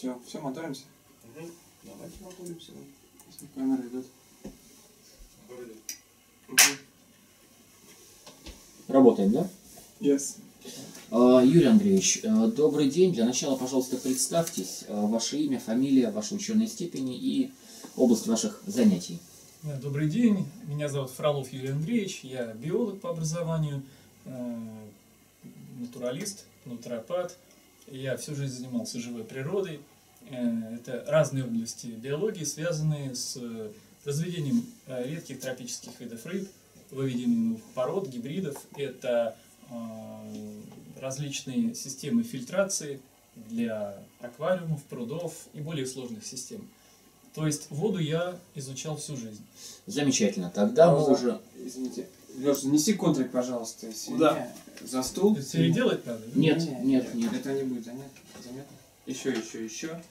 Все, все, мотаемся. Угу. Давайте моторимся. Если камера идет. Работаем, да? Yes. А, Юрий Андреевич, э, добрый день. Для начала, пожалуйста, представьтесь. Э, Ваше имя, фамилия, ваши ученые степени и область ваших занятий. Добрый день, меня зовут Фролов Юрий Андреевич, я биолог по образованию, э, натуралист, натуропат. Я всю жизнь занимался живой природой. Э, Это разные области биологии, связанные с э, разведением э, редких тропических видов рыб, выведением пород, гибридов. Это различные системы фильтрации для аквариумов, прудов и более сложных систем. То есть воду я изучал всю жизнь. Замечательно. Тогда мы Пауза. уже... Извините. Леша, занеси контрик, пожалуйста. Если Куда? За стул. Переделать надо? да? Нет, Не, нет, нет. Это не будет занятно. заметно. Еще, еще, еще.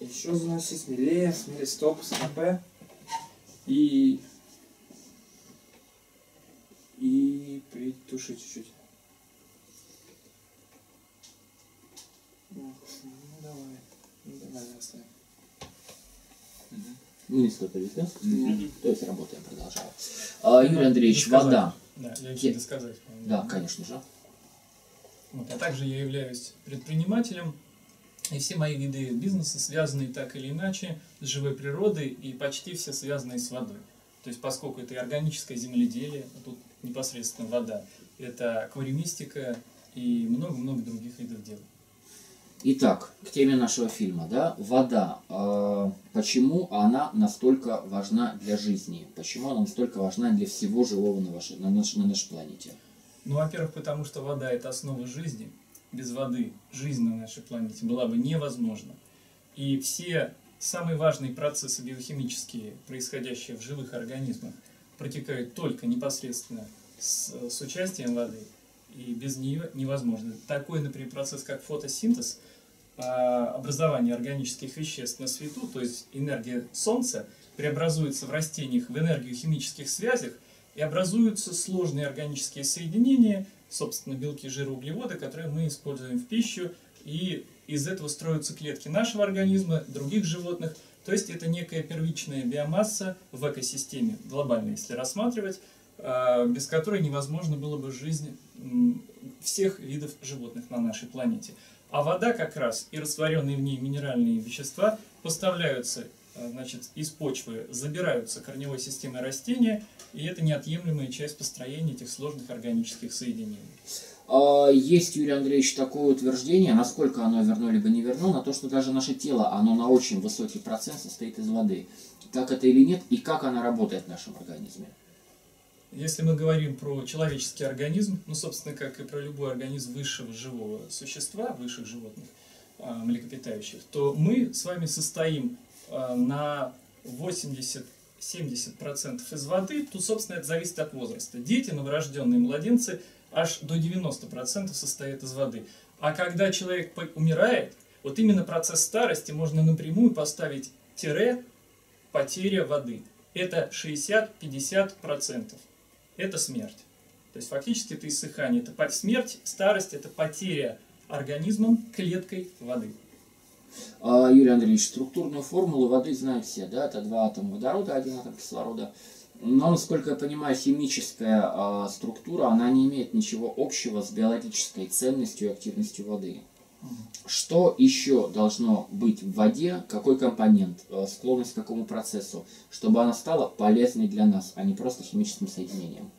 Еще заноси смелее, смелее, стоп, СКП. И... И притуши чуть-чуть. Ну, ну, давай. Ну. Ну, не да? Мгм. То есть работаем, продолжаем. А, Юрий Андреевич, Досказать. вода. Да, я еще досказать. по-моему. Да, конечно же. Вот, а также я являюсь предпринимателем, и все мои виды бизнеса связаны так или иначе с живой природой и почти все связаны с водой. То есть поскольку это и органическое земледелие, а тут непосредственно вода, это аквариумистика и много-много других видов дел. Итак, к теме нашего фильма, да, вода. А, почему она настолько важна для жизни? Почему она настолько важна для всего живого на, вашей, на, наш- на нашей планете? Ну, во-первых, потому что вода – это основа жизни. Без воды жизнь на нашей планете была бы невозможна. И все самые важные процессы биохимические, происходящие в живых организмах, протекают только непосредственно с, с участием воды, и без нее невозможно. Такой, например, процесс, как фотосинтез, а, образование органических веществ на свету, то есть энергия Солнца, преобразуется в растениях в энергию химических связях, и образуются сложные органические соединения, собственно, белки, жиры, углеводы, которые мы используем в пищу, и из этого строятся клетки нашего организма, других животных. То есть это некая первичная биомасса в экосистеме, глобально, если рассматривать, без которой невозможно было бы жизнь всех видов животных на нашей планете. А вода как раз и растворенные в ней минеральные вещества поставляются а, значит, из почвы, забираются корневой системой растения, и это неотъемлемая часть построения этих сложных органических соединений. А, Есть, Юрий Андреевич, такое утверждение, насколько оно верно либо не верно, на то, что даже наше тело, оно на очень высокий процент состоит из воды. Так это или нет, и как она работает в нашем организме? Если мы говорим про человеческий организм, ну, собственно, как и про любой организм высшего живого существа, высших животных, а, млекопитающих, то мы с вами состоим а, на 80-70% из воды. Тут, собственно, это зависит от возраста. Дети, новорожденные младенцы, аж до 90% состоят из воды. А когда человек умирает, вот именно процесс старости можно напрямую поставить тире потеря воды. Это 60-50%. Это смерть. То есть фактически это иссыхание. Это смерть, старость, это потеря организмом клеткой воды. А, Юрий Андреевич, структурную формулу воды знают все, да? Это два атома водорода, один атом кислорода. Но, насколько я понимаю, химическая а, структура, она не имеет ничего общего с биологической ценностью и активностью воды. Что еще должно быть в воде, какой компонент, э, склонность к какому процессу, чтобы она стала полезной для нас, а не просто химическим соединением?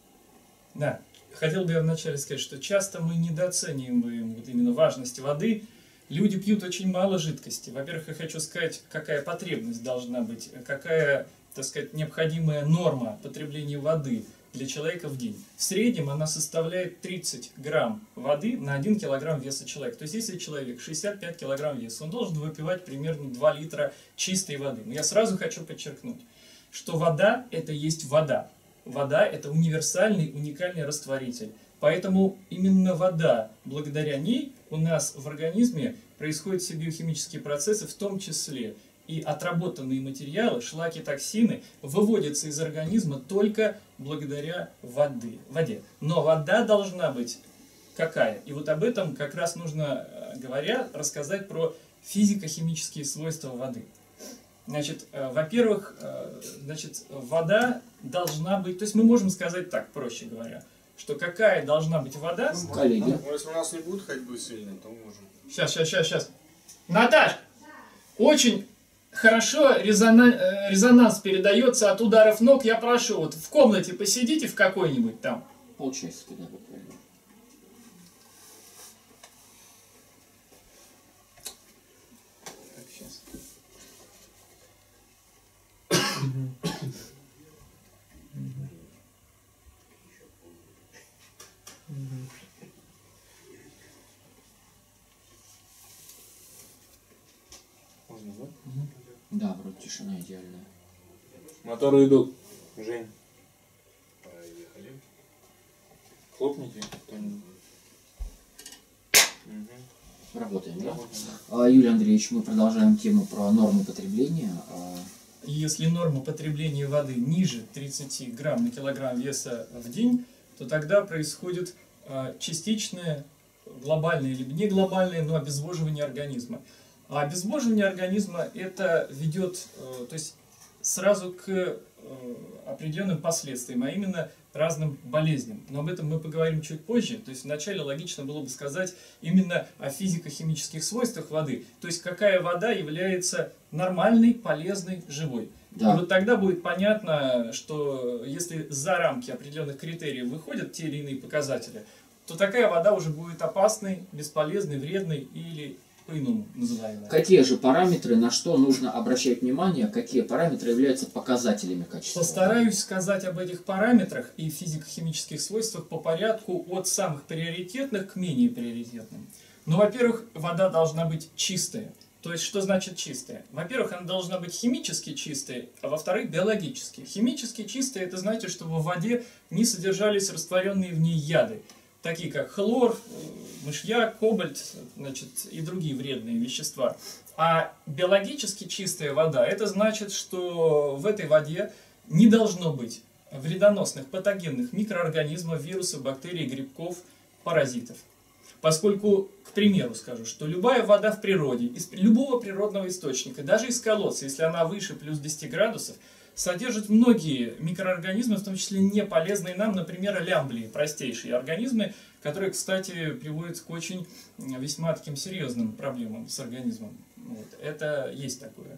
Да. Хотел бы я вначале сказать, что часто мы недооцениваем вот именно важность воды. Люди пьют очень мало жидкости. Во-первых, я хочу сказать, какая потребность должна быть, какая, так сказать, необходимая норма потребления воды для человека в день. В среднем она составляет 30 грамм воды на 1 килограмм веса человека. То есть, если человек 65 килограмм веса, он должен выпивать примерно 2 литра чистой воды. Но я сразу хочу подчеркнуть, что вода – это есть вода. Вода – это универсальный, уникальный растворитель. Поэтому именно вода, благодаря ней у нас в организме происходят все биохимические процессы, в том числе и отработанные материалы, шлаки, токсины выводятся из организма только благодаря воды, воде. Но вода должна быть какая? И вот об этом как раз нужно э, говоря, рассказать про физико-химические свойства воды. Значит, э, во-первых, э, значит, вода должна быть, то есть мы можем сказать так, проще говоря, что какая должна быть вода. Коллеги. Ну, если у нас не будет ходьбы сильной, то можем. Сейчас, сейчас, сейчас, сейчас. Наташ, очень хорошо э, резонанс передается от ударов ног. Я прошу, вот в комнате посидите в какой-нибудь там. Полчасика, да, буквально. Так, сейчас. Можно, да? Да, вроде тишина идеальная. Моторы идут. Жень. Поехали. Хлопните кто-нибудь. Мгм. Работаем, да? Работаем, А, Юрий Андреевич, мы продолжаем тему про нормы потребления. А, Если норма потребления воды ниже 30 грамм на килограмм веса в день, то тогда происходит э, частичное, глобальное либо не глобальное, но обезвоживание организма. А обезвоживание организма это ведет, э, то есть сразу к э, определенным последствиям, а именно разным болезням. Но об этом мы поговорим чуть позже. То есть вначале логично было бы сказать именно о физико-химических свойствах воды. То есть какая вода является нормальной, полезной, живой. Да. И вот тогда будет понятно, что если за рамки определенных критериев выходят те или иные показатели, то такая вода уже будет опасной, бесполезной, вредной или по-иному называемой. Какие же параметры, на что нужно обращать внимание, какие параметры являются показателями качества? Постараюсь сказать об этих параметрах и физико-химических свойствах по порядку от самых приоритетных к менее приоритетным. Ну, во-первых, вода должна быть чистая. То есть, что значит чистая? Во-первых, она должна быть химически чистой, а во-вторых, биологически. Химически чистая – это значит, что в воде не содержались растворенные в ней яды, такие как хлор, мышьяк, кобальт значит, и другие вредные вещества. А биологически чистая вода – это значит, что в этой воде не должно быть вредоносных патогенных микроорганизмов, вирусов, бактерий, грибков, паразитов. Поскольку, к примеру скажу, что любая вода в природе, из любого природного источника, даже из колодца, если она выше плюс 10 градусов, содержит многие микроорганизмы, в том числе не полезные нам, например, лямблии, простейшие организмы, которые, кстати, приводят к очень весьма таким серьезным проблемам с организмом. Вот. Это есть такое.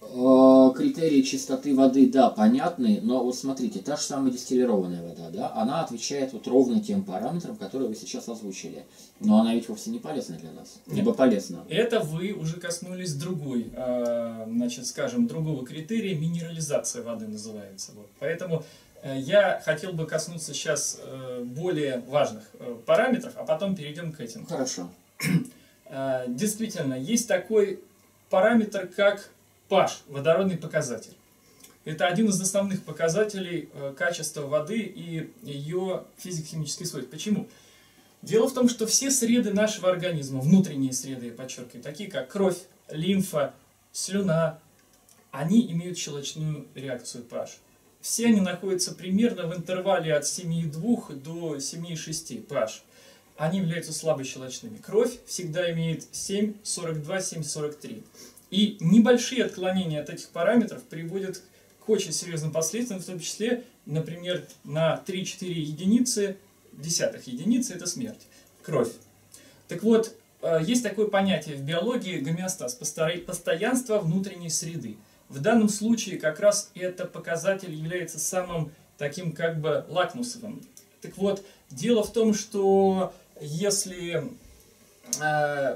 Э, Критерии чистоты воды, да, понятны, но вот смотрите, та же самая дистиллированная вода, да, она отвечает вот ровно тем параметрам, которые вы сейчас озвучили. Но она ведь вовсе не полезна для нас. Нет. Либо полезна. Это вы уже коснулись другой, э, значит, скажем, другого критерия, минерализация воды называется. Вот. Поэтому э, я хотел бы коснуться сейчас более важных параметров, а потом перейдем к этим. Хорошо. Действительно, есть такой параметр, как pH, водородный показатель. Это один из основных показателей э, качества воды и ее физико-химических свойств. Почему? Дело в том, что все среды нашего организма, внутренние среды, я подчеркиваю, такие как кровь, лимфа, слюна, они имеют щелочную реакцию pH. Все они находятся примерно в интервале от 7,2 до 7,6 pH. Они являются слабощелочными. Кровь всегда имеет 7,42, 7,43. И небольшие отклонения от этих параметров приводят к очень серьезным последствиям, в том числе, например, на 3-4 единицы, десятых единицы – это смерть, кровь. Так вот, э, есть такое понятие в биологии гомеостаз, постоянство внутренней среды. В данном случае как раз это показатель является самым таким как бы лакмусовым. Так вот, дело в том, что если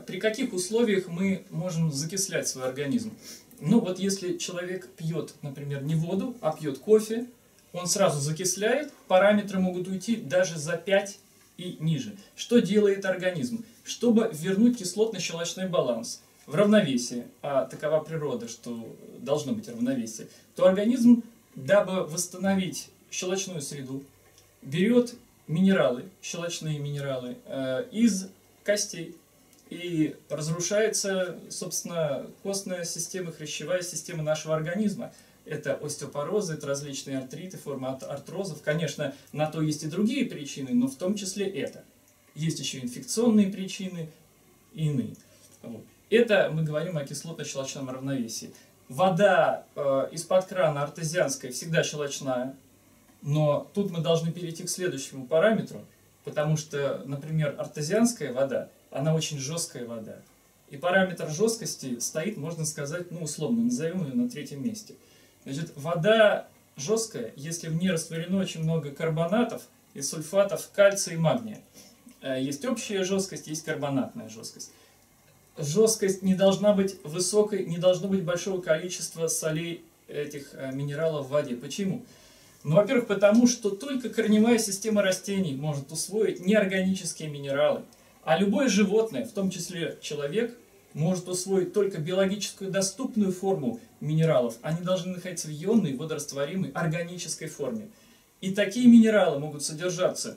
при каких условиях мы можем закислять свой организм? Ну вот если человек пьет, например, не воду, а пьет кофе, он сразу закисляет, параметры могут уйти даже за 5 и ниже. Что делает организм? Чтобы вернуть кислотно-щелочной баланс в равновесие, а такова природа, что должно быть равновесие, то организм, дабы восстановить щелочную среду, берет минералы, щелочные минералы, э, из костей. И разрушается, собственно, костная система, хрящевая система нашего организма. Это остеопорозы, это различные артриты, формы ар- артрозов. Конечно, на то есть и другие причины, но в том числе это. Есть еще инфекционные причины, и иные. Вот. Это мы говорим о кислотно-щелочном равновесии. Вода э, из-под крана артезианская всегда щелочная, но тут мы должны перейти к следующему параметру, потому что, например, артезианская вода, она очень жесткая вода. И параметр жесткости стоит, можно сказать, ну условно, назовем ее на третьем месте. Значит, вода жесткая, если в ней растворено очень много карбонатов и сульфатов кальция и магния. Э, есть общая жесткость, есть карбонатная жесткость. Жесткость не должна быть высокой, не должно быть большого количества солей этих э, минералов в воде. Почему? Ну, во-первых, потому что только корневая система растений может усвоить неорганические минералы, а любое животное, в том числе человек, может усвоить только биологическую доступную форму минералов. Они должны находиться в ионной, водорастворимой, органической форме. И такие минералы могут содержаться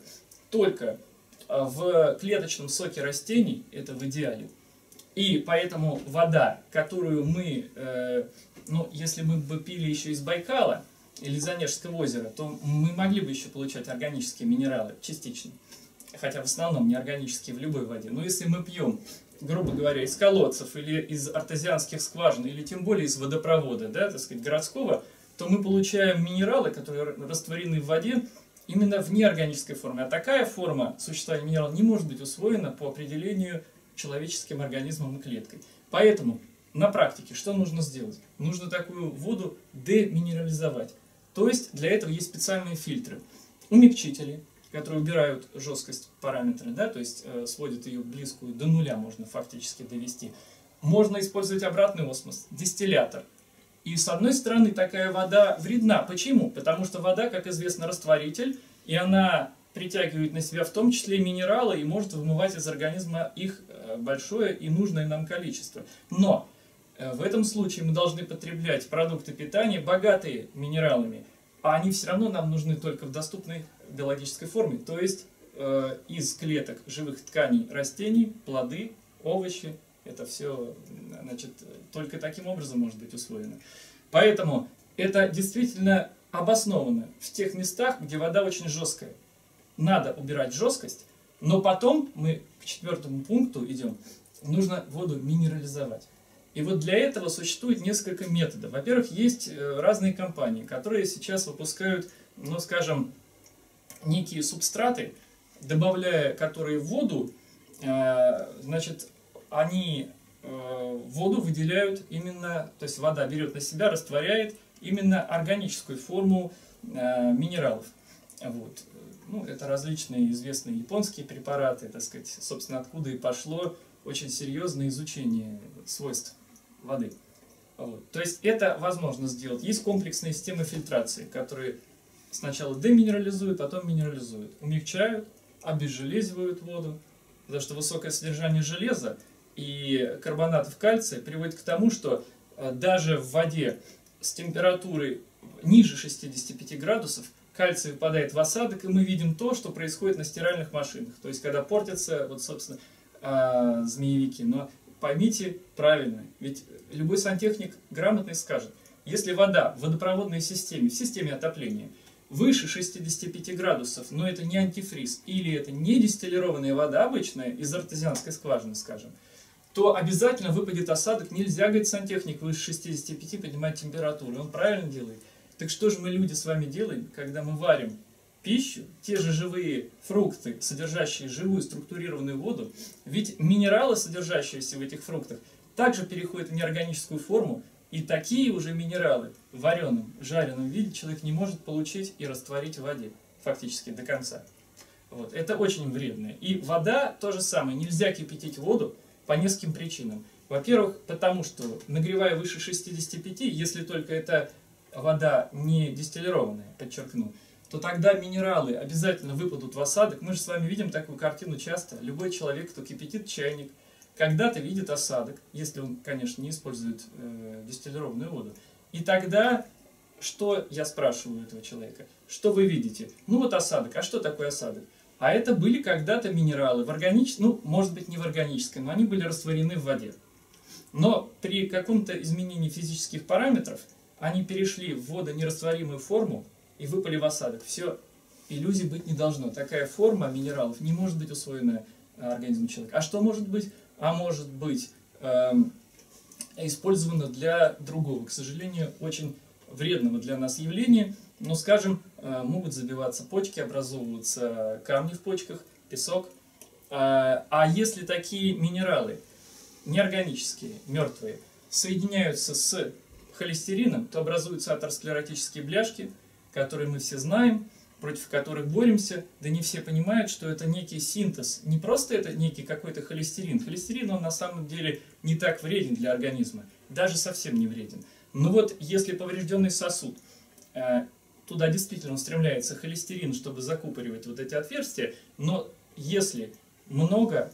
только а, в клеточном соке растений, это в идеале. И поэтому вода, которую мы, э, ну, если мы бы пили еще из Байкала или из Онежского озера, то мы могли бы еще получать органические минералы частично. Хотя в основном неорганические в любой воде. Но если мы пьем грубо говоря, из колодцев или из артезианских скважин, или тем более из водопровода, да, так сказать, городского, то мы получаем минералы, которые растворены в воде именно в неорганической форме. А такая форма существования минерала не может быть усвоена по определению человеческим организмом и клеткой. Поэтому на практике что нужно сделать? Нужно такую воду деминерализовать. То есть для этого есть специальные фильтры. Умягчители, которые убирают жесткость параметра, да, то есть э, сводят ее близкую до нуля можно фактически довести. Можно использовать обратный осмос, дистиллятор. И с одной стороны такая вода вредна. Почему? Потому что вода, как известно, растворитель, и она притягивает на себя в том числе минералы и может вымывать из организма их э, большое и нужное нам количество. Но в этом случае мы должны потреблять продукты питания, богатые минералами, а они все равно нам нужны только в доступной биологической форме, то есть э, из клеток живых тканей растений, плоды, овощи, это все значит, только таким образом может быть усвоено. Поэтому это действительно обосновано в тех местах, где вода очень жесткая. Надо убирать жесткость, но потом мы к четвертому пункту идем, нужно воду минерализовать. И вот для этого существует несколько методов. Во-первых, есть э, разные компании, которые сейчас выпускают, ну, скажем, некие субстраты, добавляя которые в воду, э, значит, они э, воду выделяют именно, то есть вода берет на себя, растворяет именно органическую форму минералов. Вот. Ну, это различные известные японские препараты, так сказать, собственно, откуда и пошло очень серьезное изучение свойств воды. Вот. То есть это возможно сделать. Есть комплексные системы фильтрации, которые сначала деминерализуют, потом минерализуют. Умягчают, обезжелезивают воду, потому что высокое содержание железа и карбонатов кальция приводит к тому, что э, даже в воде с температурой ниже 65 градусов кальций выпадает в осадок, и мы видим то, что происходит на стиральных машинах. То есть, когда портятся, вот, собственно, э, змеевики. Но поймите правильно, ведь любой сантехник грамотный скажет, если вода в водопроводной системе, в системе отопления – выше 65 градусов, но это не антифриз, или это не дистиллированная вода обычная из артезианской скважины, скажем, то обязательно выпадет осадок. Нельзя, говорит сантехник, выше 65 поднимать температуру. Он правильно делает. Так что же мы, люди, с вами делаем, когда мы варим пищу, те же живые фрукты, содержащие живую структурированную воду, ведь минералы, содержащиеся в этих фруктах, также переходят в неорганическую форму, и такие уже минералы в вареном, жареном виде человек не может получить и растворить в воде, фактически до конца. Вот. Это очень вредно. И вода то же самое. Нельзя кипятить воду по нескольким причинам. Во-первых, потому что нагревая выше 65, если только это вода не дистиллированная, подчеркну, то тогда минералы обязательно выпадут в осадок. Мы же с вами видим такую картину часто. Любой человек, кто кипятит чайник, когда-то видит осадок, если он, конечно, не использует э, дистиллированную воду. И тогда, что я спрашиваю этого человека? Что вы видите? Ну вот осадок. А что такое осадок? А это были когда-то минералы в органическом, ну, может быть, не в органическом, но они были растворены в воде. Но при каком-то изменении физических параметров они перешли в водонерастворимую форму и выпали в осадок. Все, иллюзий быть не должно. Такая форма минералов не может быть усвоена организмом человека. А что может быть? а может быть эм, использована для другого, к сожалению, очень вредного для нас явления. Ну, скажем, э, могут забиваться почки, образовываться камни в почках, песок. А а если такие минералы неорганические, мертвые, соединяются с холестерином, то образуются атеросклеротические бляшки, которые мы все знаем, против которых боремся, да не все понимают, что это некий синтез. Не просто это некий какой-то холестерин. Холестерин, он на самом деле не так вреден для организма, даже совсем не вреден. Но вот если поврежденный сосуд, э, туда действительно устремляется холестерин, чтобы закупоривать вот эти отверстия, но если много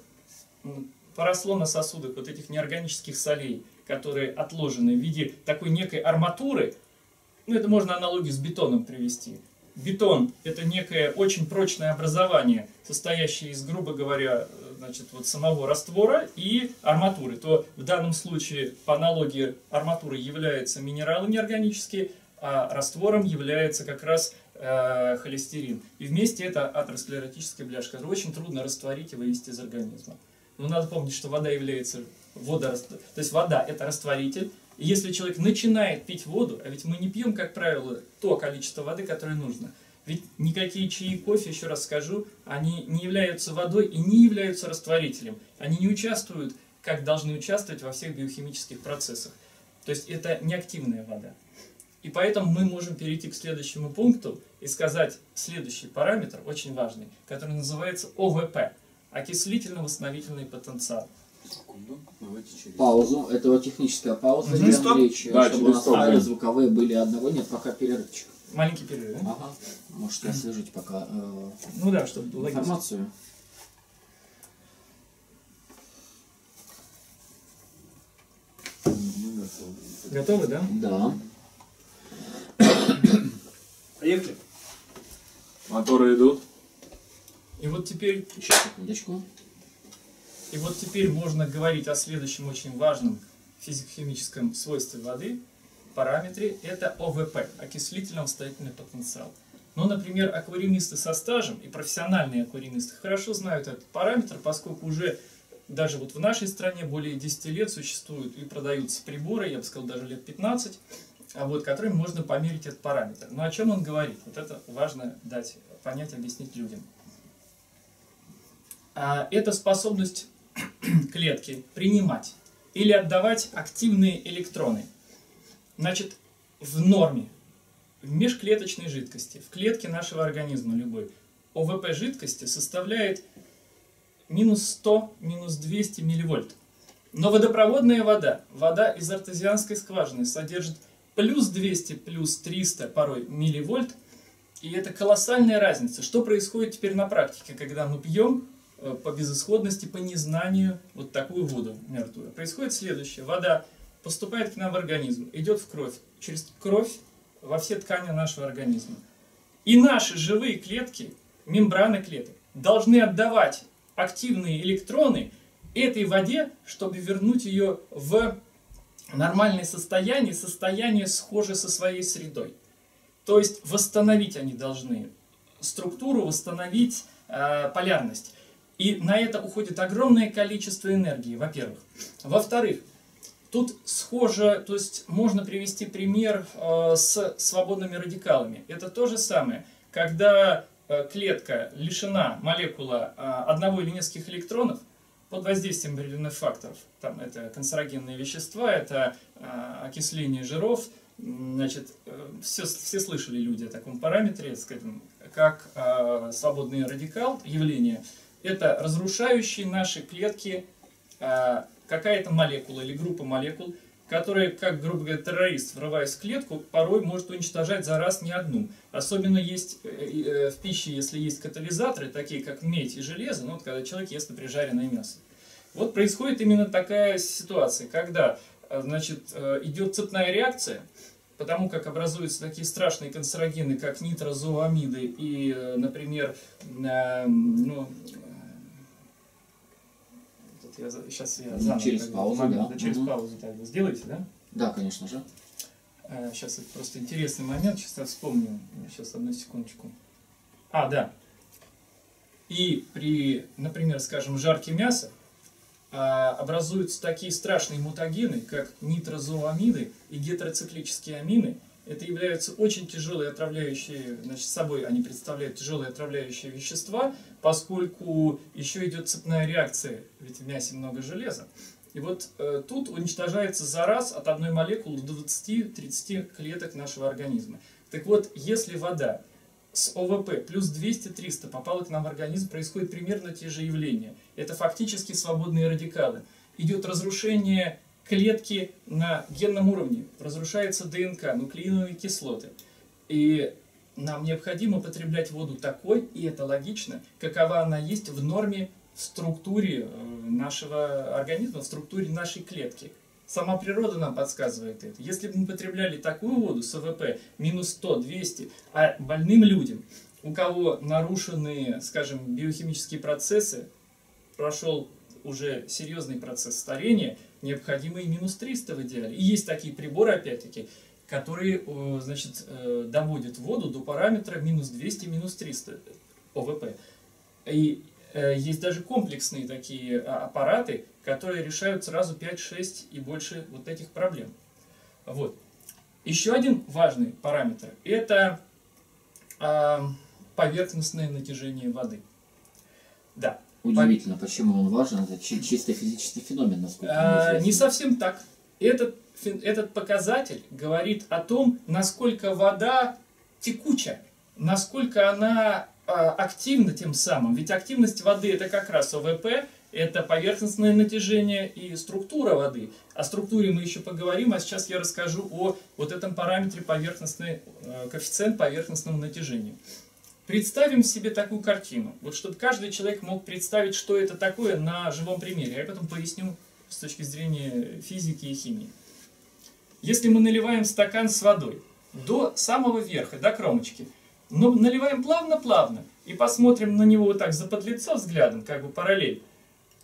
поросло на сосудах вот этих неорганических солей, которые отложены в виде такой некой арматуры, ну это можно аналогию с бетоном привести. Бетон – это некое очень прочное образование, состоящее из, грубо говоря, значит, вот самого раствора и арматуры. То в данном случае, по аналогии, арматурой являются минералы неорганические, а раствором является как раз э, холестерин. И вместе это атеросклеротическая бляшка, очень трудно растворить и вывести из организма. Но надо помнить, что вода является водораст... То есть вода – это растворитель. И если человек начинает пить воду, а ведь мы не пьем, как правило, то количество воды, которое нужно. Ведь никакие чаи и кофе, еще раз скажу, они не являются водой и не являются растворителем. Они не участвуют, как должны участвовать во всех биохимических процессах. То есть это не активная вода. И поэтому мы можем перейти к следующему пункту и сказать следующий параметр, очень важный, который называется ОВП – окислительно-восстановительный потенциал. Секунду, давайте через... Паузу. Это вот техническая пауза. Илья Стоп. Андреевич, Да, чтобы у нас стоп, звуковые были одного. Нет, пока перерывчик. Маленький перерыв. да? Ага. Можете освежить пока э, Ну да, чтобы логично. информацию. Готовы. Готовы, да? Да. Поехали. Моторы идут. И вот теперь Еще секундочку. И вот теперь можно говорить о следующем очень важном физико-химическом свойстве воды, параметре, это ОВП, окислительно-восстановительный потенциал. Ну, например, аквариумисты со стажем и профессиональные аквариумисты хорошо знают этот параметр, поскольку уже даже вот в нашей стране более 10 лет существуют и продаются приборы, я бы сказал, даже лет 15, а вот, которыми можно померить этот параметр. Но о чем он говорит? Вот это важно дать понять, объяснить людям. А, Это способность клетки принимать или отдавать активные электроны. Значит, в норме, в межклеточной жидкости, в клетке нашего организма любой, ОВП жидкости составляет минус 100, минус 200 милливольт. Но водопроводная вода, вода из артезианской скважины содержит плюс 200, плюс 300 порой милливольт. И это колоссальная разница. Что происходит теперь на практике, когда мы пьем по безысходности, по незнанию вот такую воду мертвую? Происходит следующее. Вода поступает к нам в организм, идет в кровь, через кровь во все ткани нашего организма. И наши живые клетки, мембраны клеток, должны отдавать активные электроны этой воде, чтобы вернуть ее в нормальное состояние, состояние схожее со своей средой. То есть восстановить они должны структуру, восстановить э, полярность. И на это уходит огромное количество энергии, во-первых. Во-вторых, тут схоже, то есть можно привести пример э, с свободными радикалами. Это то же самое, когда э, клетка лишена молекула э, одного или нескольких электронов, под воздействием определенных факторов. Там это канцерогенные вещества, это э, окисление жиров. Значит, э, все, все слышали люди о таком параметре, скажем, как э, свободный радикал, явление. Это разрушающие наши клетки э, какая-то молекула или группа молекул, которая, как, грубо говоря, террорист, врываясь в клетку, порой может уничтожать за раз не одну. Особенно есть э, э, в пище, если есть катализаторы, такие как медь и железо, ну, вот когда человек ест, например, жареное мясо. Вот происходит именно такая ситуация, когда э, значит, идет цепная реакция, потому как образуются такие страшные канцерогены, как нитрозоамиды и, например, ну, я, сейчас я Ну, заново через паузу, момент, да. через Мгм. паузу тогда сделаете, да? Да, конечно же. Сейчас это просто интересный момент, сейчас я вспомню. Сейчас одну секундочку. А, да. И при, например, скажем, жарке мяса, образуются такие страшные мутагены, как нитрозоамиды и гетероциклические амины. Это являются очень тяжелые отравляющие, значит, собой они представляют тяжелые отравляющие вещества, поскольку еще идет цепная реакция, ведь в мясе много железа. И вот э, тут уничтожается за раз от одной молекулы до 20-30 клеток нашего организма. Так вот, если вода с ОВП плюс 200-300 попала к нам в организм, происходят примерно те же явления. Это фактически свободные радикалы. Идет разрушение клетки на генном уровне, разрушается ДНК, нуклеиновые кислоты. И нам необходимо потреблять воду такой, и это логично, какова она есть в норме в структуре э, нашего организма, в структуре нашей клетки. Сама природа нам подсказывает это. Если бы мы потребляли такую воду с ОВП минус 100, 200, а больным людям, у кого нарушены, скажем, биохимические процессы, прошел уже серьезный процесс старения, необходимо и минус 300 в идеале. И есть такие приборы, опять-таки, которые, э, значит, э, доводят воду до параметра минус 200, минус 300 ОВП. И Э, есть даже комплексные такие а, аппараты, которые решают сразу 5-6 и больше вот этих проблем. Вот. Еще один важный параметр – это э, поверхностное натяжение воды. Да. Удивительно, почему он важен? Это чисто физический феномен, насколько а, Не совсем так. Этот, этот показатель говорит о том, насколько вода текучая, насколько она а, активно тем самым. Ведь активность воды это как раз ОВП, это поверхностное натяжение и структура воды. О структуре мы еще поговорим, а сейчас я расскажу о вот этом параметре поверхностный, э, коэффициент поверхностного натяжения. Представим себе такую картину, вот чтобы каждый человек мог представить, что это такое на живом примере. Я потом поясню с точки зрения физики и химии. Если мы наливаем стакан с водой до самого верха, до кромочки – но наливаем плавно-плавно и посмотрим на него вот так за подлицо взглядом, как бы параллель,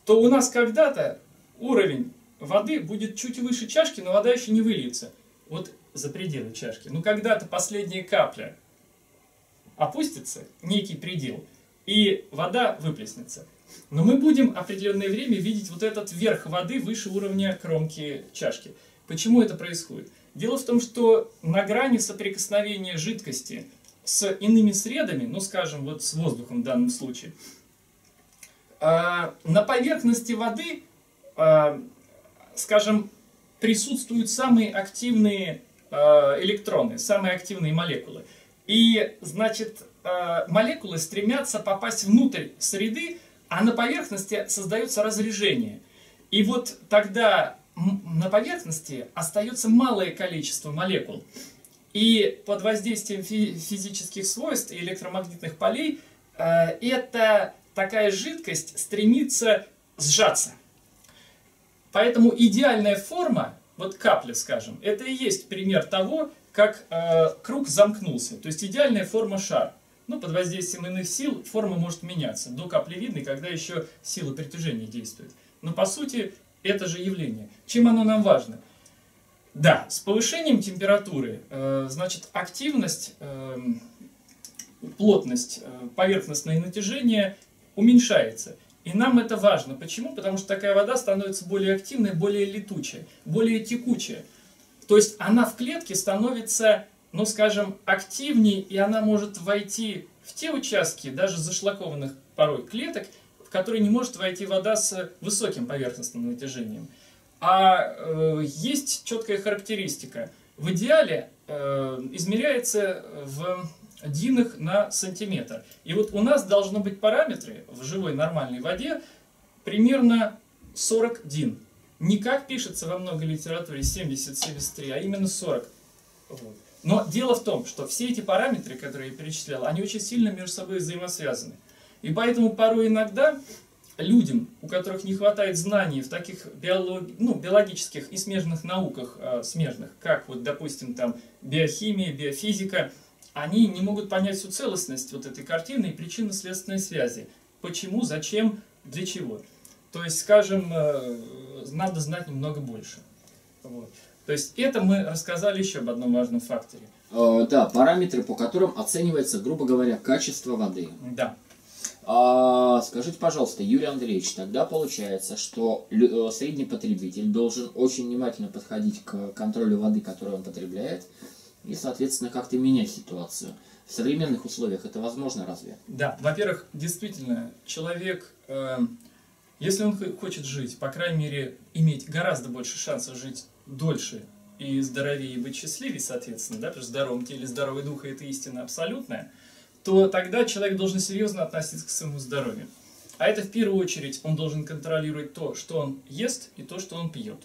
то у нас когда-то уровень воды будет чуть выше чашки, но вода еще не выльется. Вот за пределы чашки. Но когда-то последняя капля опустится, некий предел, и вода выплеснется. Но мы будем определенное время видеть вот этот верх воды выше уровня кромки чашки. Почему это происходит? Дело в том, что на грани соприкосновения жидкости с иными средами, ну скажем, вот с воздухом в данном случае, а, на поверхности воды, а, скажем, присутствуют самые активные а, электроны, самые активные молекулы. И, значит, молекулы стремятся попасть внутрь среды, а на поверхности создается разрежение. И вот тогда на поверхности остается малое количество молекул. И под воздействием физических свойств и электромагнитных полей э, эта такая жидкость стремится сжаться. Поэтому идеальная форма, вот капля, скажем, это и есть пример того, как э, круг замкнулся. То есть идеальная форма шар. Ну, под воздействием иных сил форма может меняться до каплевидной, когда еще сила притяжения действует. Но по сути это же явление. Чем оно нам важно? Да, с повышением температуры, э, значит, активность, э, плотность, э, поверхностное натяжение уменьшается. И нам это важно. Почему? Потому что такая вода становится более активной, более летучей, более текучей. То есть она в клетке становится, ну скажем, активнее, и она может войти в те участки, даже зашлакованных порой клеток, в которые не может войти вода с высоким поверхностным натяжением. А э, есть четкая характеристика. В идеале э, измеряется в динах на сантиметр. И вот у нас должны быть параметры в живой нормальной воде примерно 40 дин. Не как пишется во многой литературе 70-73, а именно 40. Вот. Но дело в том, что все эти параметры, которые я перечислял, они очень сильно между собой взаимосвязаны. И поэтому порой иногда людям, у которых не хватает знаний в таких биолог... ну, биологических и смежных науках, э, смежных, как вот, допустим, там биохимия, биофизика, они не могут понять всю целостность вот этой картины и причинно-следственной связи. Почему, зачем, для чего. То есть, скажем, э, надо знать немного больше. Вот. То есть это мы рассказали еще об одном важном факторе. Э, да, параметры, по которым оценивается, грубо говоря, качество воды. Да. А, скажите, пожалуйста, Юрий Андреевич, тогда получается, что э, средний потребитель должен очень внимательно подходить к контролю воды, которую он потребляет, и, соответственно, как-то менять ситуацию. В современных условиях это возможно разве? Да, во-первых, действительно, человек, э, если он хо- хочет жить, по крайней мере, иметь гораздо больше шансов жить дольше и здоровее, и быть счастливее, соответственно, да, потому что в здоровом теле здоровый дух – это истина абсолютная, то тогда человек должен серьезно относиться к своему здоровью. А это в первую очередь он должен контролировать то, что он ест, и то, что он пьет.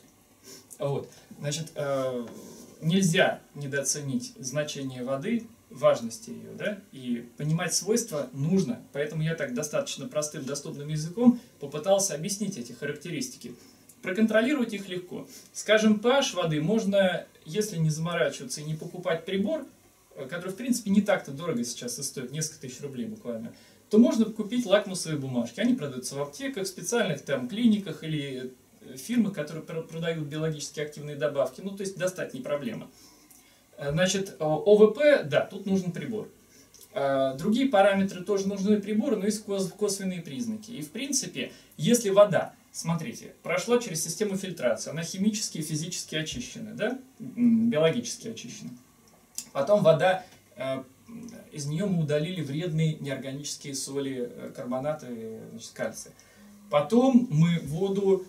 Вот. Значит, э, нельзя недооценить значение воды, важности ее, да, и понимать свойства нужно. Поэтому я так достаточно простым, доступным языком попытался объяснить эти характеристики. Проконтролировать их легко. Скажем, pH воды можно, если не заморачиваться и не покупать прибор, э, который, в принципе, не так-то дорого сейчас и стоит, несколько тысяч рублей буквально, то можно купить лакмусовые бумажки. Они продаются в аптеках, в специальных там клиниках или э, фирмах, которые пр- продают биологически активные добавки. Ну, то есть достать не проблема. Э, Значит, э, ОВП, да, тут нужен прибор. Э, Другие параметры тоже нужны приборы, но есть кос- косвенные признаки. И в принципе, если вода, смотрите, прошла через систему фильтрации, она химически и физически очищена, да? Биологически очищена. Потом вода, из нее мы удалили вредные неорганические соли, карбонаты, значит, кальция. Потом мы воду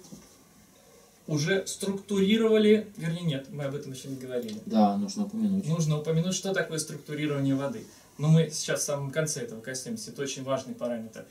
уже структурировали, вернее нет, мы об этом еще не говорили. Да, нужно упомянуть. Нужно упомянуть, что такое структурирование воды. Но мы сейчас в самом конце этого коснемся, это очень важный параметр.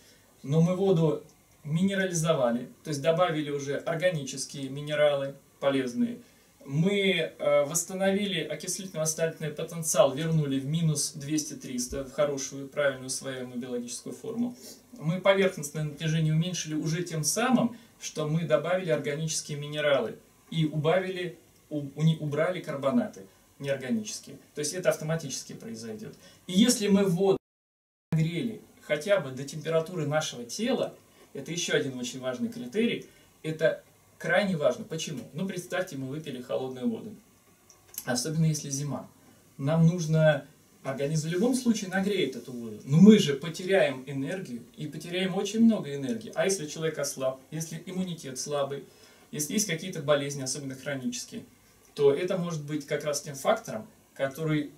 Но мы воду минерализовали, то есть добавили уже органические минералы полезные. Мы э, восстановили окислительно-восстановительный потенциал, вернули в минус 200-300, в хорошую, правильную, усвояемую биологическую форму. Мы поверхностное натяжение уменьшили уже тем самым, что мы добавили органические минералы и убавили, у- убрали карбонаты неорганические. То есть это автоматически произойдет. И если мы воду нагрели хотя бы до температуры нашего тела, это еще один очень важный критерий, это крайне важно. Почему? Ну, представьте, мы выпили холодную воду. Особенно если зима. Нам нужно... Организм в любом случае нагреет эту воду. Но мы же потеряем энергию и потеряем очень много энергии. А если человек ослаб, если иммунитет слабый, если есть какие-то болезни, особенно хронические, то это может быть как раз тем фактором, который,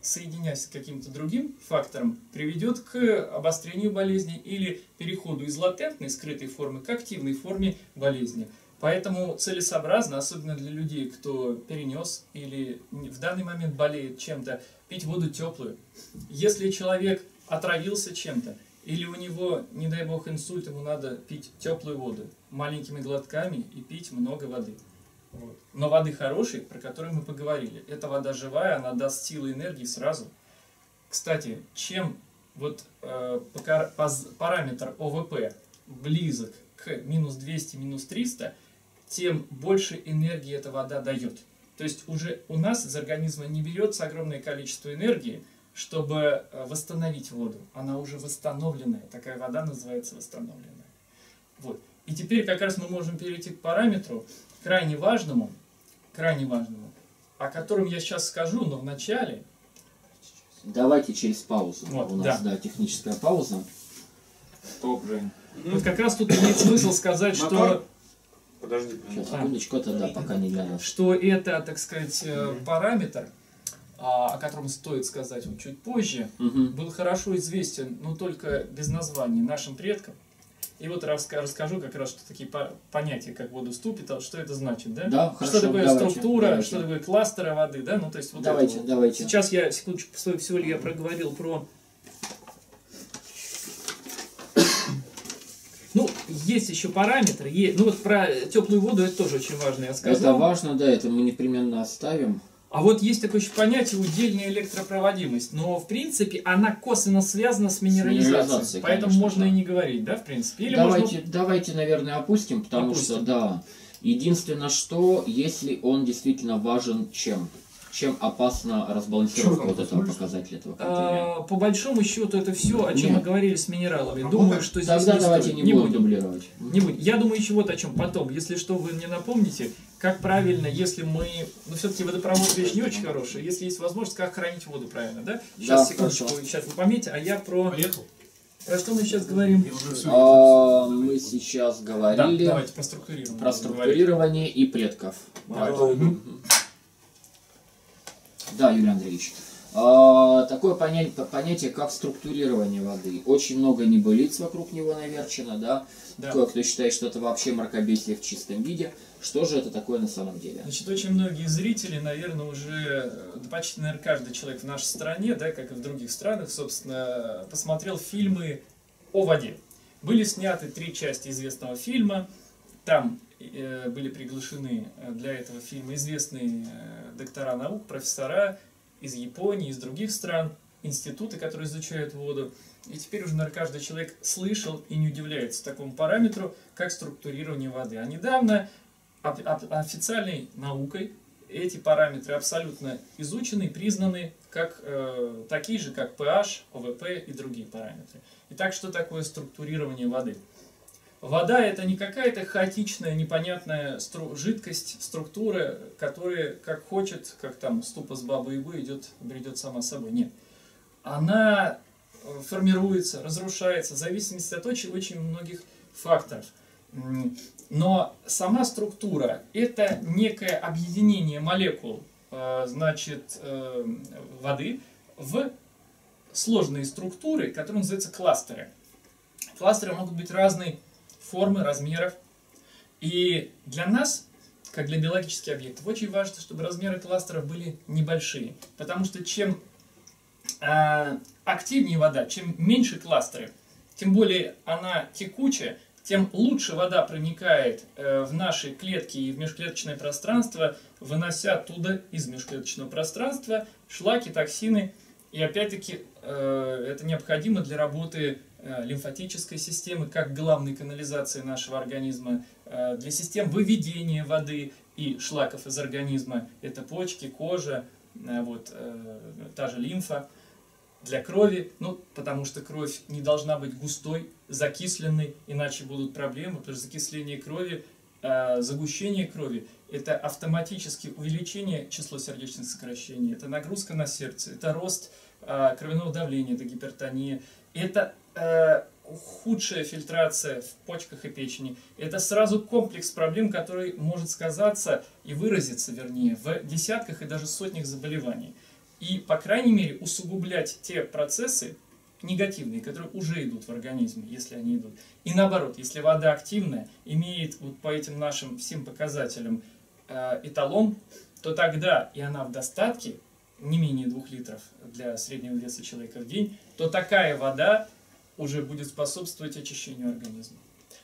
соединяясь с каким-то другим фактором, приведет к обострению болезни или переходу из латентной, скрытой формы к активной форме болезни. Поэтому целесообразно, особенно для людей, кто перенес или в данный момент болеет чем-то, пить воду теплую. Если человек отравился чем-то, или у него, не дай бог, инсульт, ему надо пить теплую воду маленькими глотками и пить много воды. Вот. Но воды хорошей, про которую мы поговорили. Эта вода живая, она даст силы и энергии сразу. Кстати, чем вот э, параметр ОВП близок к минус 200, минус 300, тем больше энергии эта вода дает. То есть уже у нас из организма не берется огромное количество энергии, чтобы э, восстановить воду. Она уже восстановленная. Такая вода называется восстановленная. Вот. И теперь как раз мы можем перейти к параметру крайне важному, крайне важному, о котором я сейчас скажу, но вначале Давайте через паузу. Вот, У нас, да. да, техническая пауза. Стоп, Жень. Вот как раз тут имеет смысл сказать, что, Мотор? Подожди. Сейчас, секундочку, это да, пока не для нас. что это, так сказать, э, параметр, а, о котором стоит сказать вот чуть позже, Мгм. был хорошо известен, но только без названия нашим предкам. И вот расскажу как раз, что такие по- понятия, как водоступит, а что это значит, да? Да, хорошо, что такое давайте, структура, давайте. что такое кластеры воды, да? Ну, то есть вот это Давайте, вот. давайте. Сейчас я, секундочку, всего ли я проговорил про... Ну, есть еще параметры. е- Ну, вот про теплую воду это тоже очень важно, я Это сказал. важно, да, это мы непременно оставим. А вот есть такое еще понятие удельная электропроводимость, но в принципе она косвенно связана с минерализацией, минерализацией, поэтому конечно, можно да. и не говорить, да, в принципе. Или давайте, можно... давайте, наверное, опустим, потому Опустим. что, да, единственное, что, если он действительно важен чем? Чем опасна разбалансировка вот этого показателя, этого а, по большому счету это все, о чем Нет. мы говорили с минералами. А Думаю, вот что здесь Тогда не давайте стоит. не, не будем дублировать. Не будем. Я думаю еще вот о чем потом. Если что, вы мне напомните, как правильно, если мы... Ну, все-таки водопровод вещь не очень хорошая. Если есть возможность, как хранить воду правильно, да? Сейчас, Да, секундочку, хорошо. сейчас вы пометите, а я про... Поехал. Про что мы сейчас говорим? А, мы сейчас Да, говорили давайте про структурирование. про структурирование и предков. Да. Мгм. Да, Юрий Андреевич. А, такое понятие, понятие, как структурирование воды. Очень много небылиц вокруг него наверчено, да. Да. Кто считает, что это вообще мракобесие в чистом виде. Что же это такое на самом деле? Значит, очень многие зрители, наверное, уже, э, да почти, наверное, каждый человек в нашей стране, да, как и в других странах, собственно, посмотрел фильмы о воде. Были сняты три части известного фильма. Там были приглашены э, для этого фильма известные э, доктора наук, профессора из Японии, из других стран, институты, которые изучают воду. И теперь уже, наверное, каждый человек слышал и не удивляется такому параметру, как структурирование воды. А недавно официальной наукой эти параметры абсолютно изучены и признаны как, э, такие же, как pH, ОВП и другие параметры. Итак, что такое структурирование воды? Вода это не какая-то хаотичная, непонятная стру- жидкость, структура, которая как хочет, как там ступа с бабой Ягу идет, бредет сама собой. Нет. Она э, формируется, разрушается в зависимости от очень, очень многих факторов. Но сама структура – это некое объединение молекул, э, значит, э, воды в сложные структуры, которые называются кластеры. Кластеры могут быть разной формы, размеров. И для нас, как для биологических объектов, очень важно, чтобы размеры кластеров были небольшие. Потому что чем а, активнее вода, чем меньше кластеры, тем более она текучая, тем лучше вода проникает э, в наши клетки и в межклеточное пространство, вынося оттуда из межклеточного пространства шлаки, токсины. И опять-таки э, это необходимо для работы э, лимфатической системы, как главной канализации нашего организма, э, для систем выведения воды и шлаков из организма. Это почки, кожа, э, вот, э, та же лимфа для крови, ну, потому что кровь не должна быть густой, закисленной, иначе будут проблемы, потому что закисление крови, э, загущение крови – это автоматически увеличение числа сердечных сокращений, это нагрузка на сердце, это рост э, кровяного давления, это гипертония, это э, худшая фильтрация в почках и печени. Это сразу комплекс проблем, который может сказаться и выразиться, вернее, в десятках и даже сотнях заболеваний и, по крайней мере, усугублять те процессы негативные, которые уже идут в организме, если они идут. И наоборот, если вода активная, имеет вот по этим нашим всем показателям э, эталон, то тогда и она в достатке, не менее двух литров для среднего веса человека в день, то такая вода уже будет способствовать очищению организма.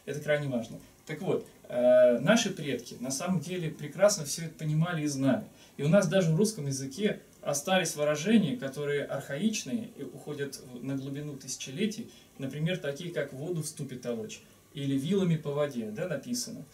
Это крайне важно. Так вот, э, наши предки на самом деле прекрасно все это понимали и знали. И у нас даже в русском языке остались выражения, которые архаичные и уходят на глубину тысячелетий, например, такие как «воду в ступе толочь» или «вилами по воде», да, написано.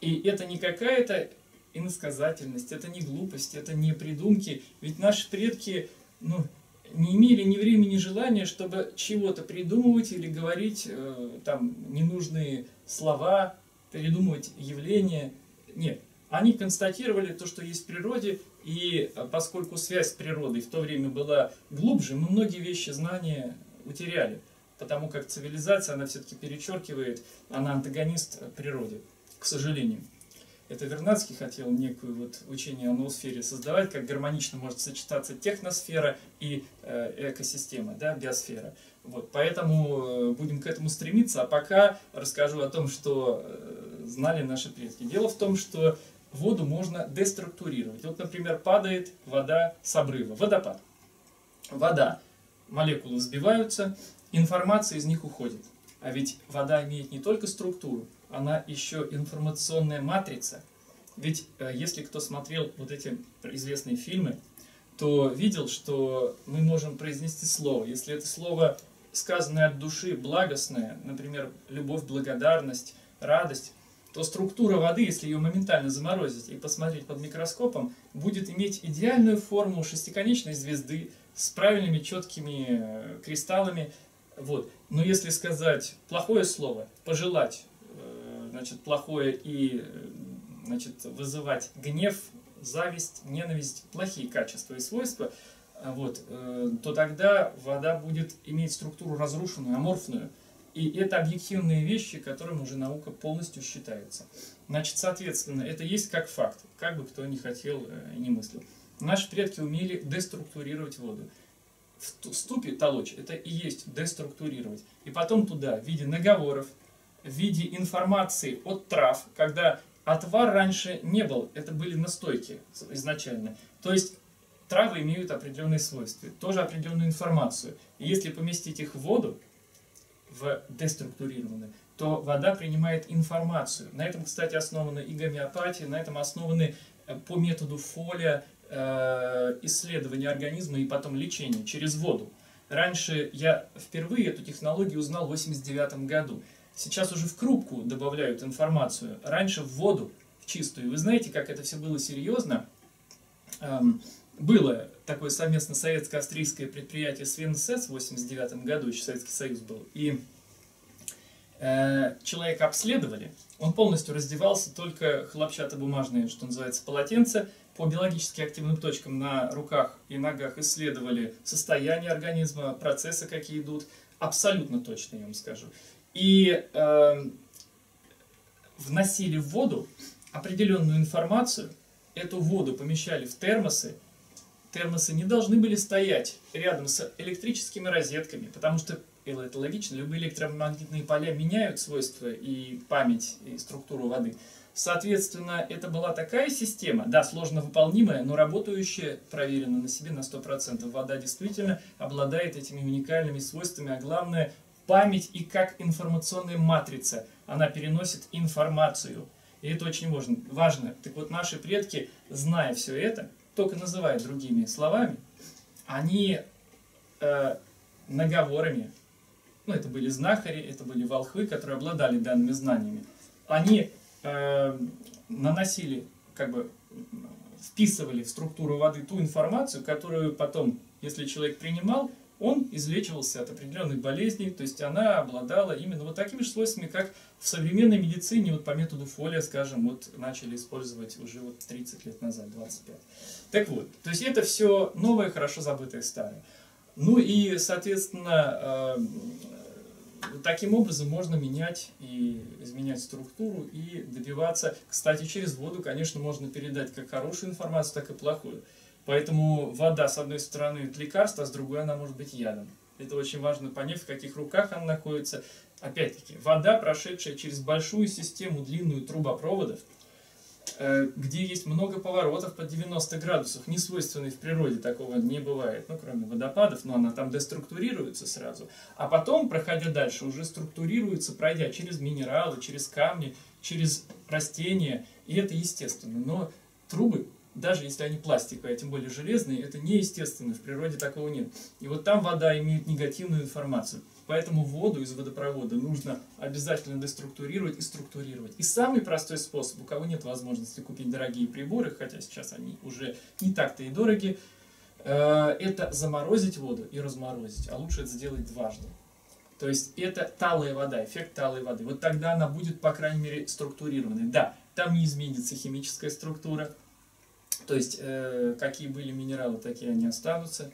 И это не какая-то иносказательность, это не глупость, это не придумки, ведь наши предки, ну, не имели ни времени, ни желания, чтобы чего-то придумывать или говорить э, там ненужные слова, придумывать явления. Нет, они констатировали то, что есть в природе, и э, поскольку связь с природой в то время была глубже, мы многие вещи, знания утеряли, потому как цивилизация, она все-таки перечеркивает, она антагонист э, природе, к сожалению. Это Вернадский хотел некое вот учение о ноосфере создавать, как гармонично может сочетаться техносфера и э, экосистема, да, биосфера. Вот, поэтому э, будем к этому стремиться, а пока расскажу о том, что э, знали наши предки. Дело в том, что воду можно деструктурировать. Вот, например, падает вода с обрыва, водопад. Вода, молекулы взбиваются, информация из них уходит. А ведь вода имеет не только структуру, она еще информационная матрица. Ведь э, если кто смотрел вот эти известные фильмы, то видел, что мы можем произнести слово. Если это слово сказанное от души, благостное, например, любовь, благодарность, радость, то структура воды, если ее моментально заморозить и посмотреть под микроскопом, будет иметь идеальную форму шестиконечной звезды с правильными четкими э, кристаллами. Вот. Но если сказать плохое слово, пожелать, значит, плохое и э, значит, вызывать гнев, зависть, ненависть, плохие качества и свойства, а вот, э, то тогда вода будет иметь структуру разрушенную, аморфную. И это объективные вещи, которым уже наука полностью считается. Значит, соответственно, это есть как факт, как бы кто ни хотел э, и не мыслил. Наши предки умели деструктурировать воду. В ту- ступе толочь это и есть деструктурировать. И потом туда в виде наговоров, в виде информации от трав, когда отвар раньше не был, это были настойки изначально. То есть травы имеют определенные свойства, тоже определенную информацию. И если поместить их в воду, в деструктурированную, то вода принимает информацию. На этом, кстати, основана и гомеопатия, на этом основаны э, по методу фоля э, исследования организма и потом лечения через воду. Раньше я впервые эту технологию узнал в 89 году. Сейчас уже в крупку добавляют информацию. Раньше в воду, в чистую. Вы знаете, как это все было серьезно? Эм, было такое совместно советско-австрийское предприятие Свинсес в 89 году, еще Советский Союз был. И э, человека обследовали, он полностью раздевался, только хлопчатобумажные, что называется, полотенца, по биологически активным точкам на руках и ногах исследовали состояние организма, процессы какие идут, абсолютно точно, я вам скажу. И э, вносили в воду определенную информацию, эту воду помещали в термосы, термосы не должны были стоять рядом с электрическими розетками, потому что и это логично, любые электромагнитные поля меняют свойства и память, и структуру воды. Соответственно, это была такая система, да, сложно выполнимая, но работающая, проверена на себе на 100%. Вода действительно обладает этими уникальными свойствами, а главное, память и как информационная матрица. Она переносит информацию. И это очень важно. важно. Так вот, наши предки, зная все это, только называя другими словами, они э, наговорами, ну, это были знахари, это были волхвы, которые обладали данными знаниями, они э, наносили, как бы, вписывали в структуру воды ту информацию, которую потом, если человек принимал, он излечивался от определенных болезней, то есть она обладала именно вот такими же свойствами, как в современной медицине, вот по методу Фолия, скажем, вот начали использовать уже вот 30 лет назад, 25. Так вот, то есть это все новое, хорошо забытое старое. Ну и, соответственно, э, таким образом можно менять и изменять структуру и добиваться, кстати, через воду, конечно, можно передать как хорошую информацию, так и плохую. Поэтому вода, с одной стороны, это лекарство, а с другой она может быть ядом. Это очень важно понять, в каких руках она находится. Опять-таки, вода, прошедшая через большую систему, длинную трубопроводов, э, где есть много поворотов по 90 градусов, не свойственной в природе такого не бывает, ну, кроме водопадов, но она там деструктурируется сразу. А потом, проходя дальше, уже структурируется, пройдя через минералы, через камни, через растения, и это естественно. Но трубы даже если они пластиковые, а тем более железные, это неестественно, в природе такого нет. И вот там вода имеет негативную информацию. Поэтому воду из водопровода нужно обязательно деструктурировать и структурировать. И самый простой способ, у кого нет возможности купить дорогие приборы, хотя сейчас они уже не так-то и дороги, э, это заморозить воду и разморозить. А лучше это сделать дважды. То есть это талая вода, эффект талой воды. Вот тогда она будет, по крайней мере, структурированной. Да, там не изменится химическая структура, то есть, э, какие были минералы, такие они останутся.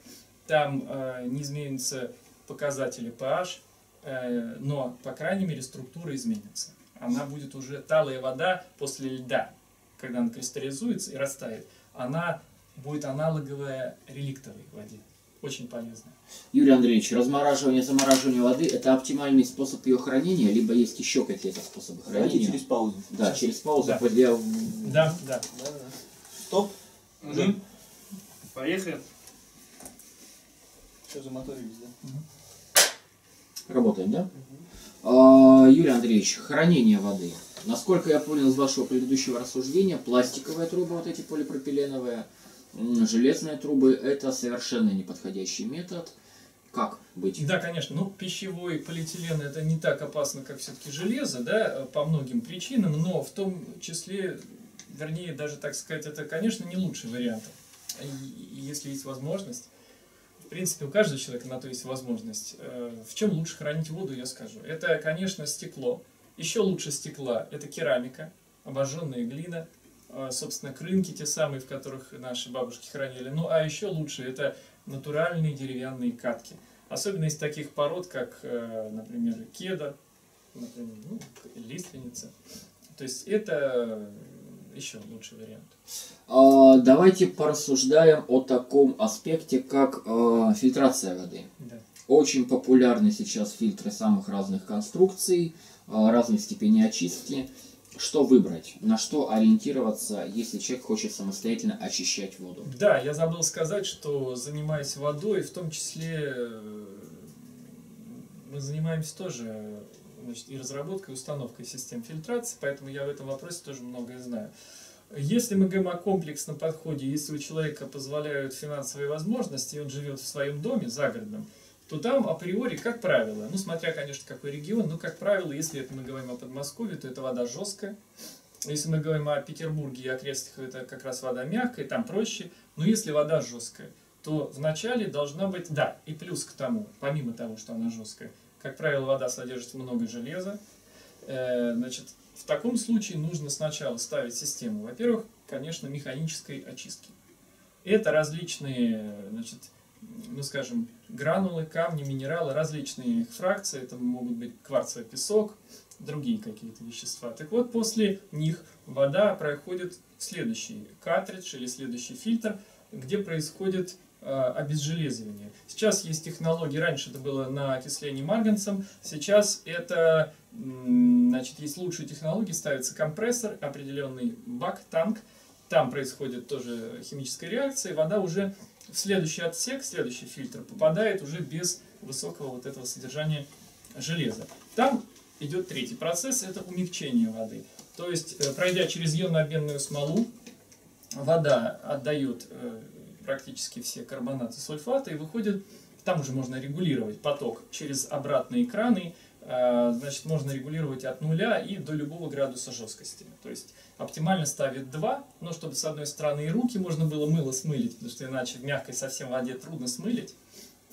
Там э, не изменятся показатели pH, э, но, по крайней мере, структура изменится. Она будет уже талая вода после льда, когда она кристаллизуется и растает. Она будет аналоговая реликтовой воде. Очень полезная. Юрий Андреевич, размораживание, замораживание воды – это оптимальный способ ее хранения, либо есть еще какие-то способы Давайте хранения? через паузу. Да, через паузу. Да. для- Да, да. Стоп. Мгм. Поехали. Все, замоторились, да? Работает, да? А, Юрий Андреевич, хранение воды. Насколько я понял из вашего предыдущего рассуждения, пластиковые трубы, вот эти полипропиленовые, железные трубы – это совершенно неподходящий метод. Как быть? Да, конечно. Ну, пищевой полиэтилен это не так опасно, как все-таки железо, да, по многим причинам, но в том числе, вернее, даже так сказать, это, конечно, не лучший вариант. Если есть возможность, в принципе, у каждого человека на то есть возможность. Э, В чем лучше хранить воду, я скажу. Это, конечно, стекло. Еще лучше стекла – это керамика, обожженная глина, э, собственно, крынки те самые, в которых наши бабушки хранили. Ну, а еще лучше – это натуральные деревянные катки. Особенно из таких пород, как, э, например, кедр, например, ну, лиственница. То есть это еще лучший вариант. А, давайте порассуждаем о таком аспекте, как э, фильтрация воды. Да. Очень популярны сейчас фильтры самых разных конструкций, э, разных степеней очистки. Что выбрать? На что ориентироваться, если человек хочет самостоятельно очищать воду? Да, я забыл сказать, что занимаясь водой, в том числе э, мы занимаемся тоже значит, и разработкой, и установкой систем фильтрации, поэтому я в этом вопросе тоже многое знаю. Если мы говорим о комплексном подходе, если у человека позволяют финансовые возможности, и он живет в своем доме загородном, то там априори, как правило, ну смотря, конечно, какой регион, но, как правило, если это мы говорим о Подмосковье, то это вода жесткая. Если мы говорим о Петербурге и окрестностях, это как раз вода мягкая, там проще. Но если вода жесткая, то вначале должна быть, да, и плюс к тому, помимо того, что она жесткая, как правило, вода содержит много железа. Э, Значит, в таком случае нужно сначала ставить систему, во-первых, конечно, механической очистки. Это различные, значит, ну скажем, гранулы, камни, минералы, различные их фракции. Это могут быть кварцевый песок, другие какие-то вещества. Так вот, после них вода проходит в следующий картридж или следующий фильтр, где происходит э, обезжелезывание. Сейчас есть технологии, раньше это было на окислении марганцем, сейчас это, значит, есть лучшие технологии, ставится компрессор, определенный бак, танк, там происходит тоже химическая реакция, и вода уже в следующий отсек, следующий фильтр попадает уже без высокого вот этого содержания железа. Там идет третий процесс, это умягчение воды. То есть, э, пройдя через ионно-обменную смолу, вода отдает э, практически все карбонаты, сульфаты, и выходит, там уже можно регулировать поток через обратные краны, э, значит, можно регулировать от нуля и до любого градуса жесткости. То есть, оптимально ставит 2, но чтобы с одной стороны и руки можно было мыло смылить, потому что иначе в мягкой совсем воде трудно смылить.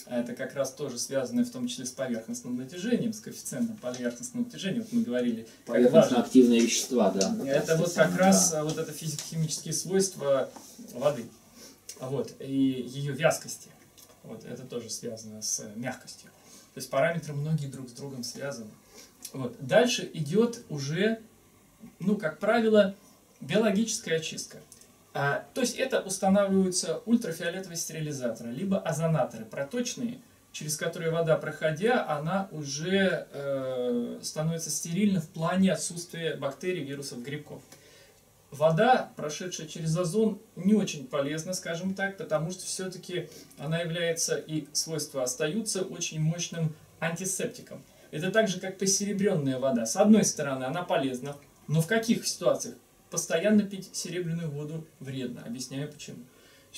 А Это как раз тоже связано в том числе с поверхностным натяжением, с коэффициентом поверхностного натяжения. Вот мы говорили, Поверхностно-активные вещества, да. это вот как Да. раз а, вот это физико-химические свойства воды. Вот, и ее вязкости. Вот, это тоже связано с э, мягкостью. То есть параметры многие друг с другом связаны. Вот. Дальше идет уже, ну, как правило, биологическая очистка. А, то есть это устанавливаются ультрафиолетовые стерилизаторы, либо озонаторы проточные, через которые вода, проходя, она уже э, становится стерильна в плане отсутствия бактерий, вирусов, грибков. Вода, прошедшая через озон, не очень полезна, скажем так, потому что все-таки она является, и свойства остаются, очень мощным антисептиком. Это так же, как посеребренная вода. С одной стороны, она полезна, но в каких ситуациях? Постоянно пить серебряную воду вредно. Объясняю почему.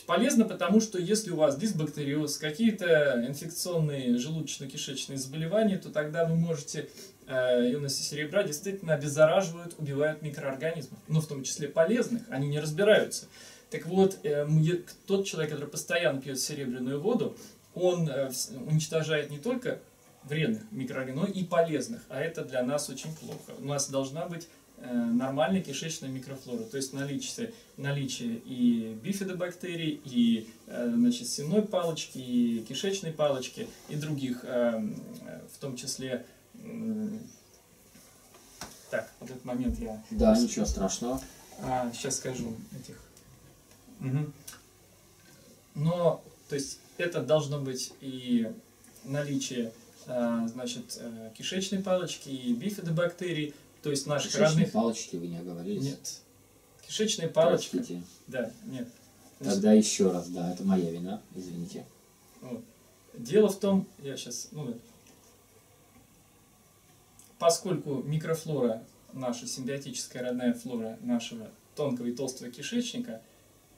Полезно, потому что если у вас дисбактериоз, какие-то инфекционные желудочно-кишечные заболевания, то тогда вы можете э, ионности серебра действительно обеззараживают, убивают микроорганизмов, но в том числе полезных, они не разбираются. Так вот, э, тот человек, который постоянно пьет серебряную воду, он э, уничтожает не только вредных микроорганизмов, но и полезных, а это для нас очень плохо. У нас должна быть э, нормальная кишечная микрофлора, то есть наличие, наличие и бифидобактерий, и э, значит, сенной палочки, и кишечной палочки, и других, э, э, в том числе... Так, в этот момент я Да, ничего страшного. а, сейчас скажу этих. Мгм. Но, то есть, это должно быть и наличие, а, значит, э, кишечной палочки и бифидобактерий, то есть наших Кишечные родных... палочки вы не оговорились? Нет. Кишечная палочка. Простите. Да, нет. Тогда еще раз, да, это моя вина, извините. Вот. Дело в том, я сейчас, ну, вот. Поскольку микрофлора, наша симбиотическая родная флора нашего тонкого и толстого кишечника,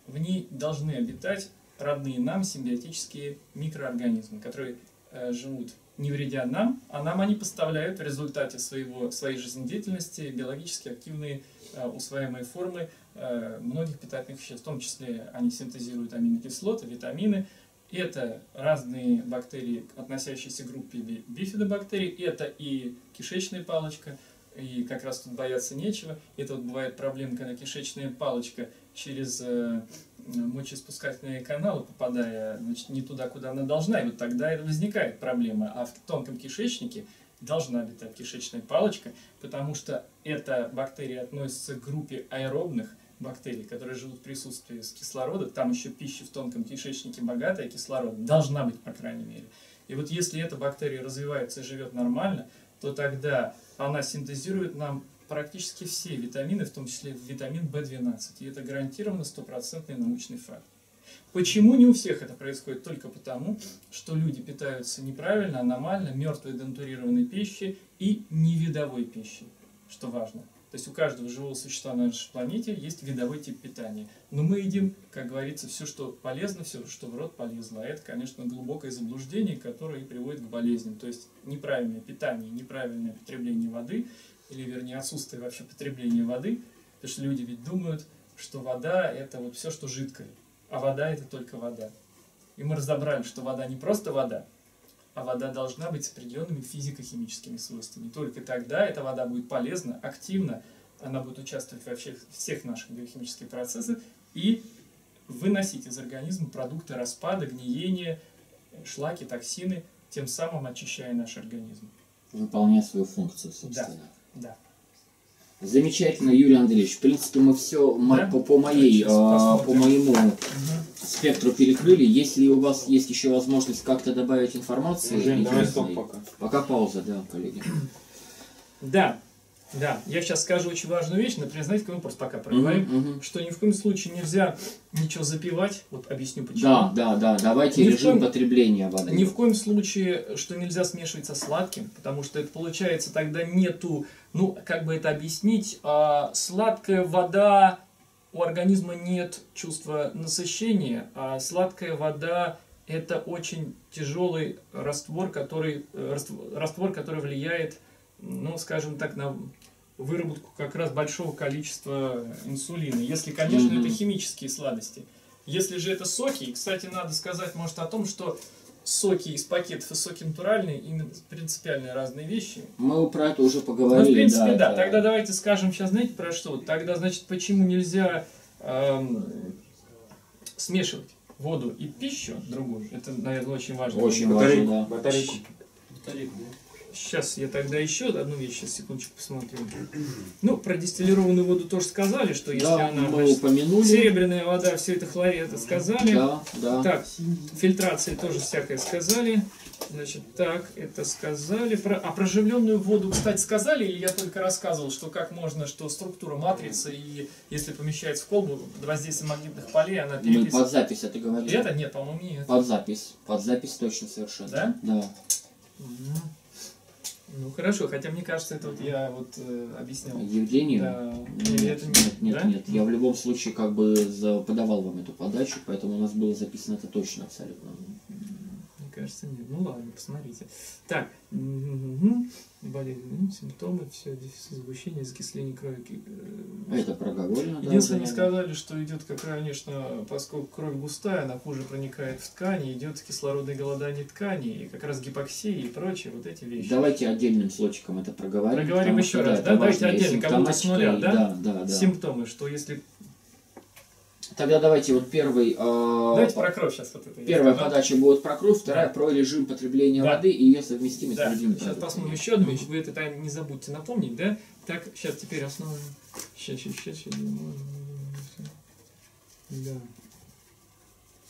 в ней должны обитать родные нам симбиотические микроорганизмы, которые э, живут не вредя нам, а нам они поставляют в результате своего, своей жизнедеятельности биологически активные э, усваиваемые формы э, многих питательных веществ. В том числе они синтезируют аминокислоты, витамины, это разные бактерии, относящиеся к группе би- бифидобактерий. Это и кишечная палочка, и как раз тут бояться нечего. Это вот бывает проблема, когда кишечная палочка через э, мочеиспускательные каналы, попадая значит, не туда, куда она должна, и вот тогда и возникает проблема. А в тонком кишечнике должна летать кишечная палочка, потому что эта бактерия относится к группе аэробных бактерий, которые живут в присутствии с кислорода. Там еще пища в тонком кишечнике богатая кислородом, должна быть, по крайней мере. И вот если эта бактерия развивается и живет нормально, то тогда она синтезирует нам практически все витамины, в том числе витамин В12. И это гарантированно стопроцентный научный факт. Почему не у всех это происходит? Только потому, что люди питаются неправильно, аномально, мертвой дентурированной пищей и невидовой пищей, что важно. То есть у каждого живого существа на нашей планете есть видовой тип питания. Но мы едим, как говорится, все, что полезно, все, что в рот полезло. А это, конечно, глубокое заблуждение, которое и приводит к болезням. То есть неправильное питание, неправильное потребление воды, или вернее отсутствие вообще потребления воды, потому что люди ведь думают, что вода это вот все, что жидкое, а вода это только вода. И мы разобрали, что вода не просто вода, а вода должна быть с определенными физико-химическими свойствами. Только тогда эта вода будет полезна, активна, она будет участвовать во всех, всех наших биохимических процессах и выносить из организма продукты распада, гниения, шлаки, токсины, тем самым очищая наш организм. Выполняя свою функцию, собственно. Да. Замечательно, Юрий Андреевич. В принципе, мы все Да? по, по моей, а, по моему Мгм. спектру перекрыли. Если у вас есть еще возможность как-то добавить информации, Жень, давай стоп пока. Пока пауза, да, коллеги. Да, да. Я сейчас скажу очень важную вещь, например, знаете, какой вопрос пока проговорим, Мгм, мгм. что ни в коем случае нельзя ничего запивать, вот объясню почему. Да, да, да. Давайте Ни режим коем- потребления воды. Ни в коем случае, что нельзя смешивать со сладким, потому что это получается тогда нету, ну, как бы это объяснить, а, сладкая вода, у организма нет чувства насыщения, а сладкая вода это очень тяжелый раствор, который, э, раствор, который влияет, ну, скажем так, на выработку как раз большого количества инсулина. Если, конечно, Мгм. это химические сладости. Если же это соки, и, кстати, надо сказать, может, о том, что соки из пакетов и соки натуральные именно принципиально разные вещи. Мы про это уже Ну, в поговорили. принципе, да. это- Тогда давайте скажем сейчас, знаете, про что? Тогда, значит, почему нельзя эм, смешивать воду и пищу другую? Это, наверное, очень важно. Очень Батарейку, важно, да. батарейку. Сейчас я тогда еще одну вещь, сейчас секундочку посмотрю. Ну, про дистиллированную воду тоже сказали, что если Да, она мы значит, упомянули. серебряная вода, все это хлорид, это сказали. Да, да. Так, фильтрации тоже всякое сказали. Значит, так, это сказали. Про, а про воду, кстати, сказали, или я только рассказывал, что как можно, что структура матрицы, и если помещается в колбу, под воздействием магнитных полей, она Мы переписывает. под запись это говорили. Это нет, по-моему, нет. Под запись. Под запись точно совершенно. Да? Да. Мгм. Ну хорошо, хотя мне кажется, это вот я вот э, объяснял. Евгению? Да. Нет, это не- нет, нет, да? нет. Я в любом случае как бы подавал вам эту подачу, поэтому у нас было записано это точно абсолютно. Кажется, нет. Ну ладно, посмотрите. Так, болезнь, ну, симптомы, все, сгущения, закисление крови. э, Это проговорено. Единственное, они сказали, что идет, как, конечно, поскольку кровь густая, она хуже проникает в ткани, идет кислородное голодание тканей, и как раз гипоксия и прочие вот эти вещи. Давайте отдельным слочком это проговорим. Проговорим еще раз, да? Давайте отдельно, как будто с нуля, да? Да, да, да. Симптомы, что если... Тогда давайте вот первый... э, Давайте про кровь сейчас вот это. Первая сказал. подача будет про кровь, вторая Да. про режим потребления Да. воды и ее совместимость Да, с другими сейчас продуктами. посмотрим еще одну вещь. Вы это тайм не забудьте напомнить, да? Так, сейчас теперь основа. Сейчас, сейчас, сейчас, сейчас. Да.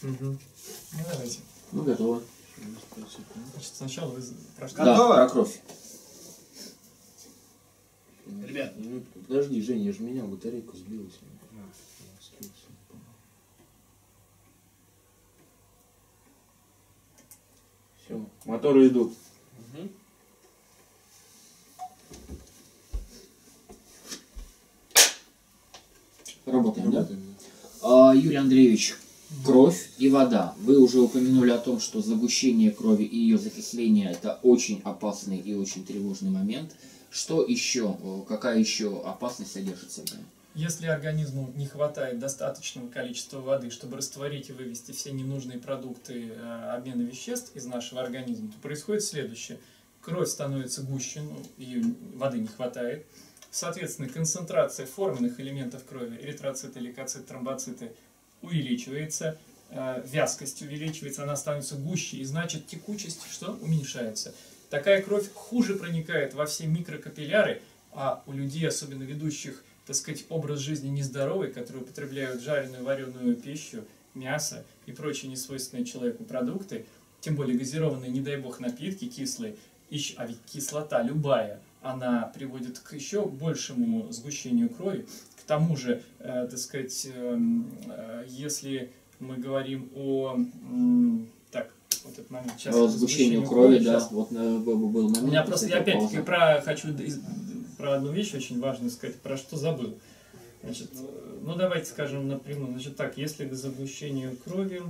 Угу. Ну давайте. Ну, готово. Значит, сначала вы прошли. Да, про кровь. Ребят, Ну, подожди, Женя, я же менял батарейку, сбилась. Все, моторы идут. Работаем, да? Работаем, А, Юрий Андреевич, кровь и вода. Вы уже упомянули о том, что загущение крови и ее закисление это очень опасный и очень тревожный момент. Что еще, какая еще опасность содержится в нем? Если организму не хватает достаточного количества воды, чтобы растворить и вывести все ненужные продукты э, обмена веществ из нашего организма, то происходит следующее. Кровь становится гуще, ну, ее воды не хватает. Соответственно, концентрация форменных элементов крови, эритроциты, лейкоциты, тромбоциты, увеличивается, э, вязкость увеличивается, она становится гуще, и значит текучесть что? Уменьшается. Такая кровь хуже проникает во все микрокапилляры, а у людей, особенно ведущих, так сказать, образ жизни нездоровый, которые употребляют жареную, вареную пищу, мясо и прочие несвойственные человеку продукты, тем более газированные, не дай бог, напитки кислые, ищ- а ведь кислота любая, она приводит к еще большему сгущению крови. К тому же, э, так сказать, эм, э, если мы говорим о... м, так, вот этот момент. Сейчас По сгущению крови, да, щас. вот э, был момент. У меня просто, я опять-таки про, хочу про одну вещь очень важную сказать, про что забыл. Значит, э, ну давайте скажем напрямую. Значит так, если к загущению крови...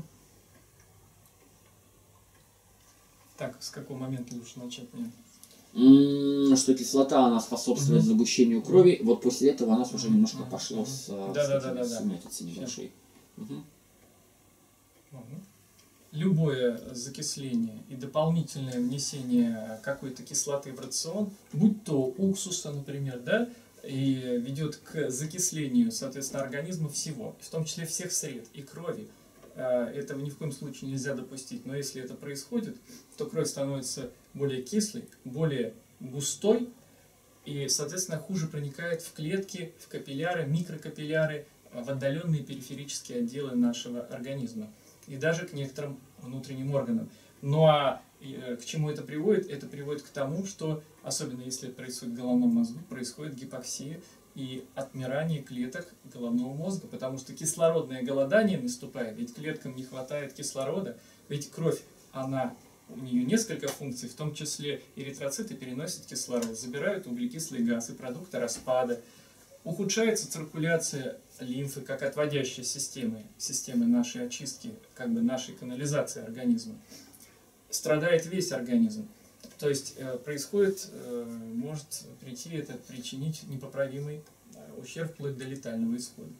Так, с какого момента лучше начать мне? Что кислота, она способствует Мгм. загущению крови. Вот после этого у нас уже немножко Мгм. пошло с, э, Да, с да, да, да, с да. небольшой. Мгм. Ладно. Любое закисление и дополнительное внесение какой-то кислоты в рацион, будь то уксуса, например, да, и ведет к закислению, соответственно, организма всего, в том числе всех сред и крови. Э, Этого ни в коем случае нельзя допустить, но если это происходит, то кровь становится более кислой, более густой, и, соответственно, хуже проникает в клетки, в капилляры, микрокапилляры, в отдаленные периферические отделы нашего организма и даже к некоторым внутренним органам. Ну а э, к чему это приводит? Это приводит к тому, что, особенно если это происходит в головном мозгу, происходит гипоксия и отмирание клеток головного мозга, потому что кислородное голодание наступает, ведь клеткам не хватает кислорода, ведь кровь, она у нее несколько функций, в том числе эритроциты переносят кислород, забирают углекислый газ и продукты распада, ухудшается циркуляция лимфы как отводящей системы, системы нашей очистки, как бы нашей канализации организма. Страдает весь организм. То есть э, происходит, э, может прийти это, причинить непоправимый э, ущерб вплоть до летального исхода.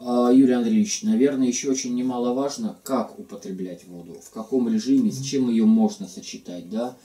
А, Юрий Андреевич, наверное, еще очень немаловажно, как употреблять воду, в каком режиме, с чем ее можно сочетать, да?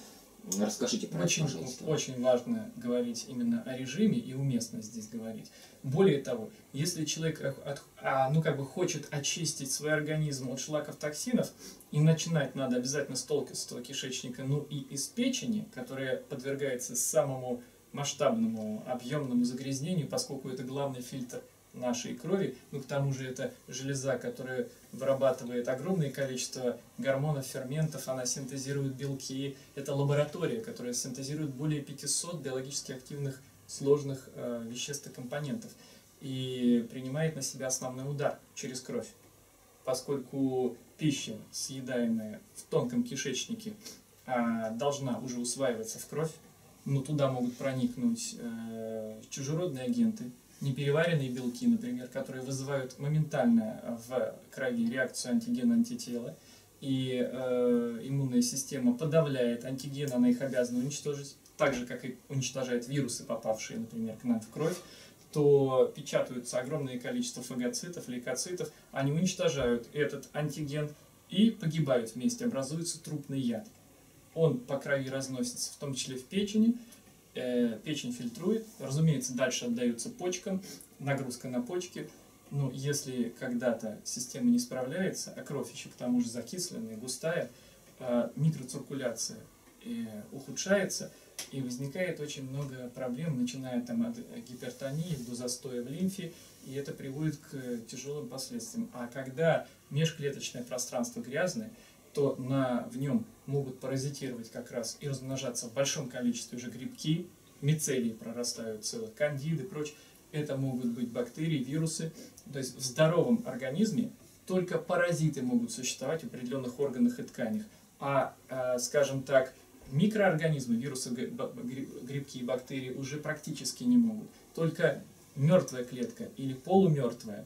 Расскажите про Очень, это, пожалуйста. очень важно говорить именно о режиме и уместно здесь говорить. Более того, если человек от- а, ну, как бы хочет очистить свой организм от шлаков токсинов, и начинать надо обязательно с толстого кишечника, ну и из печени, которая подвергается самому масштабному объемному загрязнению, поскольку это главный фильтр нашей крови, ну к тому же это железа, которая вырабатывает огромное количество гормонов, ферментов, она синтезирует белки, это лаборатория, которая синтезирует более 500 биологически активных сложных э, веществ и компонентов и принимает на себя основной удар через кровь. Поскольку пища, съедаемая в тонком кишечнике, а, должна уже усваиваться в кровь, но туда могут проникнуть э, чужеродные агенты, непереваренные белки, например, которые вызывают моментально в крови реакцию антигена-антитела, и э, иммунная система подавляет антигены, она их обязана уничтожить, так же, как и уничтожает вирусы, попавшие, например, к нам в кровь, то печатаются огромное количество фагоцитов, лейкоцитов, они уничтожают этот антиген и погибают вместе, образуется трупный яд. Он по крови разносится, в том числе в печени, печень фильтрует, разумеется, дальше отдается почкам, нагрузка на почки, но если когда-то система не справляется, а кровь еще к тому же закисленная, густая, э, микроциркуляция э, ухудшается, и возникает очень много проблем, начиная там от гипертонии до застоя в лимфе, и это приводит к тяжелым последствиям. А когда межклеточное пространство грязное, то на, в нем могут паразитировать как раз и размножаться в большом количестве уже грибки, мицелии прорастают целых, кандиды и прочее. Это могут быть бактерии, вирусы. То есть в здоровом организме только паразиты могут существовать в определенных органах и тканях. А, э, скажем так, микроорганизмы, вирусы, грибки и бактерии уже практически не могут. Только мертвая клетка или полумертвая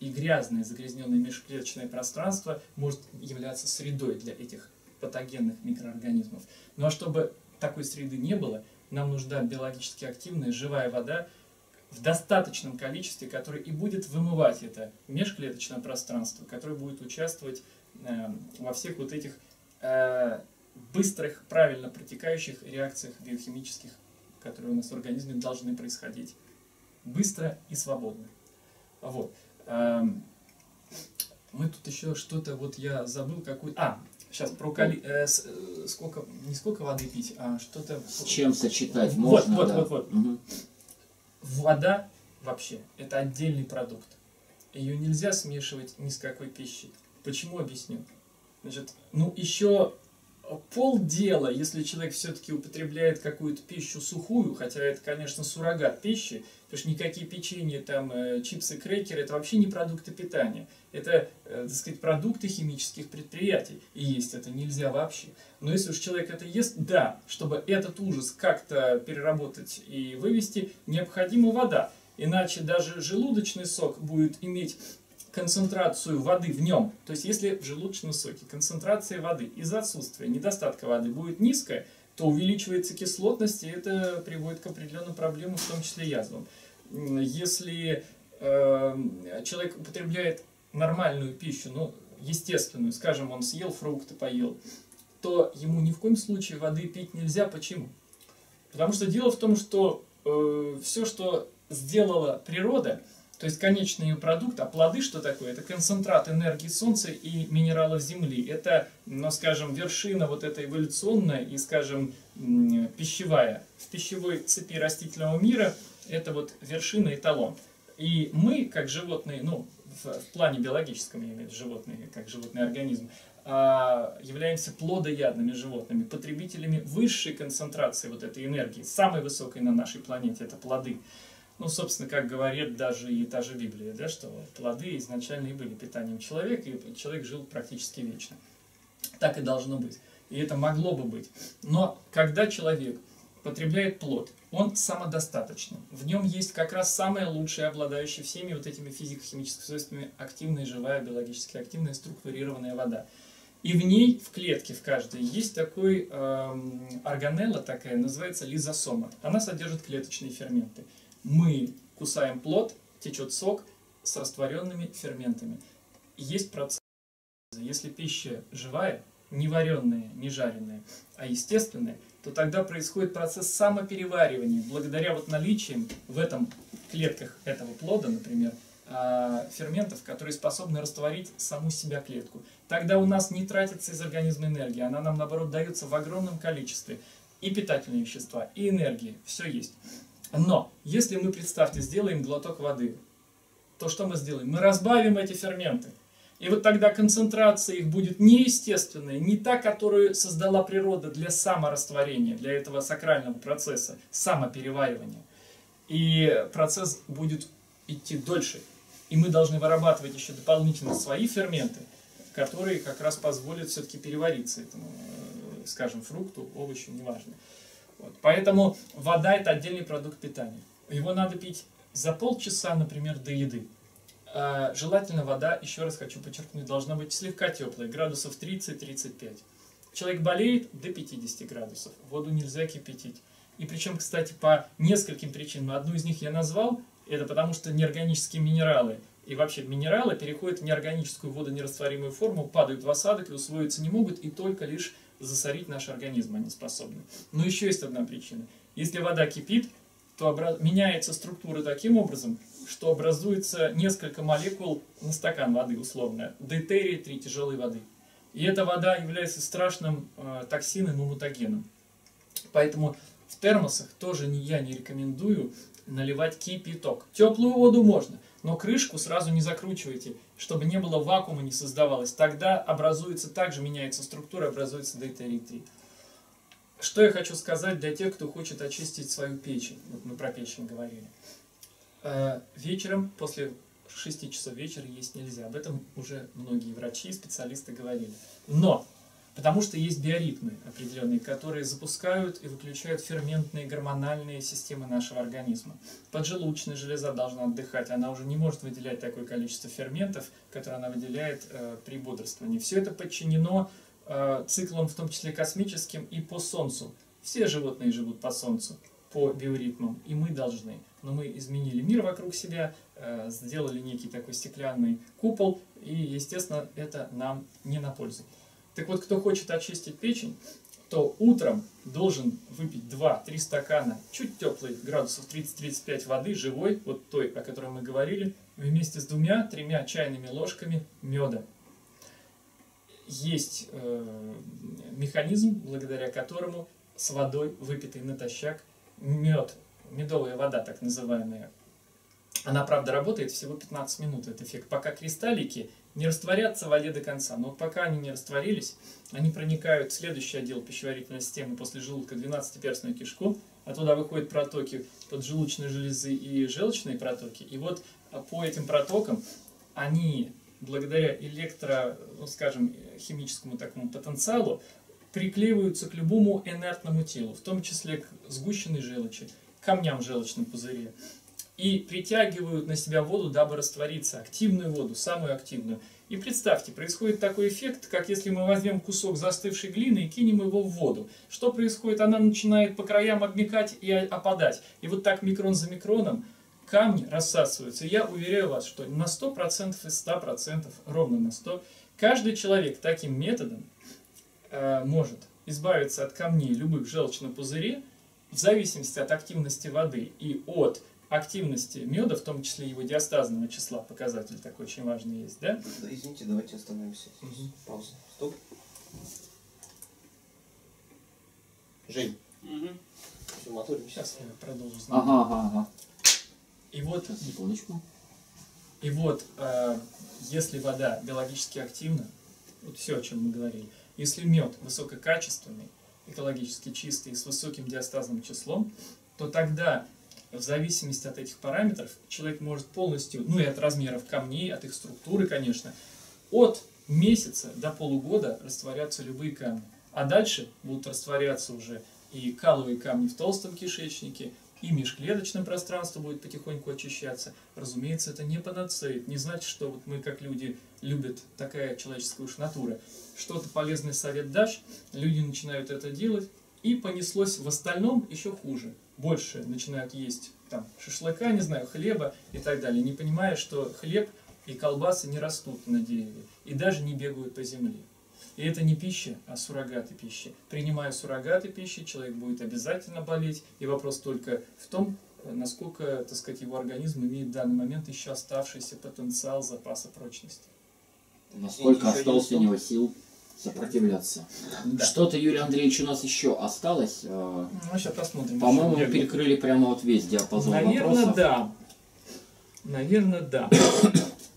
и грязное загрязненное межклеточное пространство может являться средой для этих патогенных микроорганизмов. Ну а чтобы такой среды не было, нам нужна биологически активная живая вода в достаточном количестве, которая и будет вымывать это межклеточное пространство, которое будет участвовать э, во всех вот этих э, быстрых, правильно протекающих реакциях биохимических, которые у нас в организме должны происходить быстро и свободно. Вот. Эм, тут еще что-то, вот я забыл какой А, сейчас про кали... э, с- э, сколько, не сколько воды пить, а что-то... С чем сочетать Вот, можно, вот, да. вот, вот. Мгм. Вода вообще это отдельный продукт. Ее нельзя смешивать ни с какой пищей. Почему объясню? Значит, ну еще полдела, если человек все-таки употребляет какую-то пищу сухую, хотя это, конечно, суррогат пищи, потому что никакие печенья, там, э, чипсы, крекеры, это вообще не продукты питания. Это, э, так сказать, продукты химических предприятий. И есть это нельзя вообще. Но если уж человек это ест, да, чтобы этот ужас как-то переработать и вывести, необходима вода. Иначе даже желудочный сок будет иметь концентрацию воды в нем. То есть если в желудочном соке концентрация воды из-за отсутствия, недостатка воды будет низкая, то увеличивается кислотность, и это приводит к определенным проблемам, в том числе язвам. Если э, человек употребляет нормальную пищу, ну, естественную, скажем, он съел фрукты, поел, то ему ни в коем случае воды пить нельзя. Почему? Потому что дело в том, что все, что сделала природа, то есть конечный ее продукт, а плоды что такое? Это концентрат энергии Солнца и минералов Земли. Это, ну, скажем, вершина вот этой эволюционная и, скажем, пищевая. В пищевой цепи растительного мира это вот вершина эталон. И мы, как животные, ну, в, в плане биологическом, я имею в виду животные, как животный организм, а, являемся плодоядными животными, потребителями высшей концентрации вот этой энергии, самой высокой на нашей планете, это плоды. Ну, собственно, как говорит даже и та же Библия, да, что плоды изначально и были питанием человека, и человек жил практически вечно. Так и должно быть. И это могло бы быть. Но когда человек потребляет плод, он самодостаточный. В нем есть как раз самое лучшее, обладающее всеми вот этими физико-химическими свойствами, активная, живая, биологически активная, структурированная вода. И в ней, в клетке в каждой, есть такой эм, органелла такая, называется лизосома. Она содержит клеточные ферменты. Мы кусаем плод, течет сок с растворенными ферментами. Есть процесс. Если пища живая, не вареная, не жареная, а естественная, то тогда происходит процесс самопереваривания. Благодаря вот наличием в этом клетках этого плода, например, а, ферментов, которые способны растворить саму себя клетку. Тогда у нас не тратится из организма энергия, она нам наоборот дается в огромном количестве. И питательные вещества, и энергии, все есть. Но если мы, представьте, сделаем глоток воды, то что мы сделаем? Мы разбавим эти ферменты. И вот тогда концентрация их будет неестественная, не та, которую создала природа для саморастворения, для этого сакрального процесса, самопереваривания. И процесс будет идти дольше. И мы должны вырабатывать еще дополнительно свои ферменты, которые как раз позволят все-таки перевариться этому, э, скажем, фрукту, овощу, неважно. Вот. Поэтому вода это отдельный продукт питания. Его надо пить за полчаса, например, до еды. А, Желательно вода, еще раз хочу подчеркнуть, должна быть слегка теплая, градусов 30-35. Человек болеет до 50 градусов, воду нельзя кипятить. И причем, кстати, по нескольким причинам. Одну из них я назвал, это потому что неорганические минералы и вообще минералы переходят в неорганическую водонерастворимую форму, падают в осадок и усвоиться не могут, и только лишь засорить наш организм они способны. Но еще есть одна причина. Если вода кипит, то обра- меняется структура таким образом, что образуется несколько молекул на стакан воды условно, дейтерия 3 тяжелой воды. И эта вода является страшным э, токсином и мутагеном. Поэтому в термосах тоже я не рекомендую наливать кипяток. Теплую воду можно, но крышку сразу не закручивайте, чтобы не было вакуума, не создавалось. Тогда образуется, также меняется структура, образуется дейтерий 3. Что я хочу сказать для тех, кто хочет очистить свою печень. Вот мы про печень говорили. Э, Вечером, после 6 часов вечера есть нельзя. Об этом уже многие врачи и специалисты говорили. Но, потому что есть биоритмы определенные, которые запускают и выключают ферментные гормональные системы нашего организма. Поджелудочная железа должна отдыхать, она уже не может выделять такое количество ферментов, которое она выделяет э, при бодрствовании. Все это подчинено э, циклам, в том числе космическим, и по Солнцу. Все животные живут по Солнцу, по биоритмам, и мы должны. Но мы изменили мир вокруг себя, э, сделали некий такой стеклянный купол, и, естественно, это нам не на пользу. Так вот, кто хочет очистить печень, то утром должен выпить 2-3 стакана чуть теплой, градусов 30-35 воды, живой, вот той, о которой мы говорили, вместе с двумя-тремя чайными ложками меда. есть э, механизм, благодаря которому с водой, выпитой натощак, мед, медовая вода так называемая, она, правда, работает всего 15 минут, этот эффект, пока кристаллики не растворятся в воде до конца. Но пока они не растворились, они проникают в следующий отдел пищеварительной системы после желудка 12-перстную кишку, а туда выходят протоки поджелудочной железы и желчные протоки. И вот а, по этим протокам они, благодаря электро, ну, скажем, химическому такому потенциалу, приклеиваются к любому инертному телу, в том числе к сгущенной желчи, камням в желчном пузыре, и притягивают на себя воду, дабы раствориться, активную воду, самую активную. И представьте, происходит такой эффект, как если мы возьмем кусок застывшей глины и кинем его в воду. Что происходит? Она начинает по краям обмекать и опадать. И вот так микрон за микроном камни рассасываются. Я уверяю вас, что на 100% из 100%, ровно на 100%, каждый человек таким методом э, может избавиться от камней любых в желчном пузыре в зависимости от активности воды и от активности меда, в том числе его диастазного числа, показатель такой очень важный есть, да? Извините, давайте остановимся. Мгм. Пауза. Стоп. Жень. Все, моторим сейчас. Я продолжу. Ага, ага, ага. И вот, Сейчас, секундочку. и вот э, если вода биологически активна, вот все, о чем мы говорили, если мед высококачественный, экологически чистый с высоким диастазным числом, то тогда в зависимости от этих параметров человек может полностью, ну и от размеров камней, от их структуры, конечно, от месяца до полугода растворятся любые камни. А дальше будут растворяться уже и каловые камни в толстом кишечнике, и межклеточное пространство будет потихоньку очищаться. Разумеется, это не панацея, не значит, что вот мы, как люди, любят такая человеческая уж натура. Что-то полезный совет дашь, люди начинают это делать, и понеслось в остальном еще хуже. Больше начинают есть там шашлыка, не знаю, хлеба и так далее, не понимая, что хлеб и колбасы не растут на дереве и даже не бегают по земле. И это не пища, а суррогаты пищи. Принимая суррогаты пищи, человек будет обязательно болеть. И вопрос только в том, э, насколько, так сказать, его организм имеет в данный момент еще оставшийся потенциал запаса прочности. Насколько еще осталось у него сил сопротивляться. Да. Что-то, Юрий Андреевич, у нас еще осталось. Э, Ну, сейчас посмотрим. По-моему, мы перекрыли прямо вот весь диапазон Наверное, вопросов. да. Наверное, да.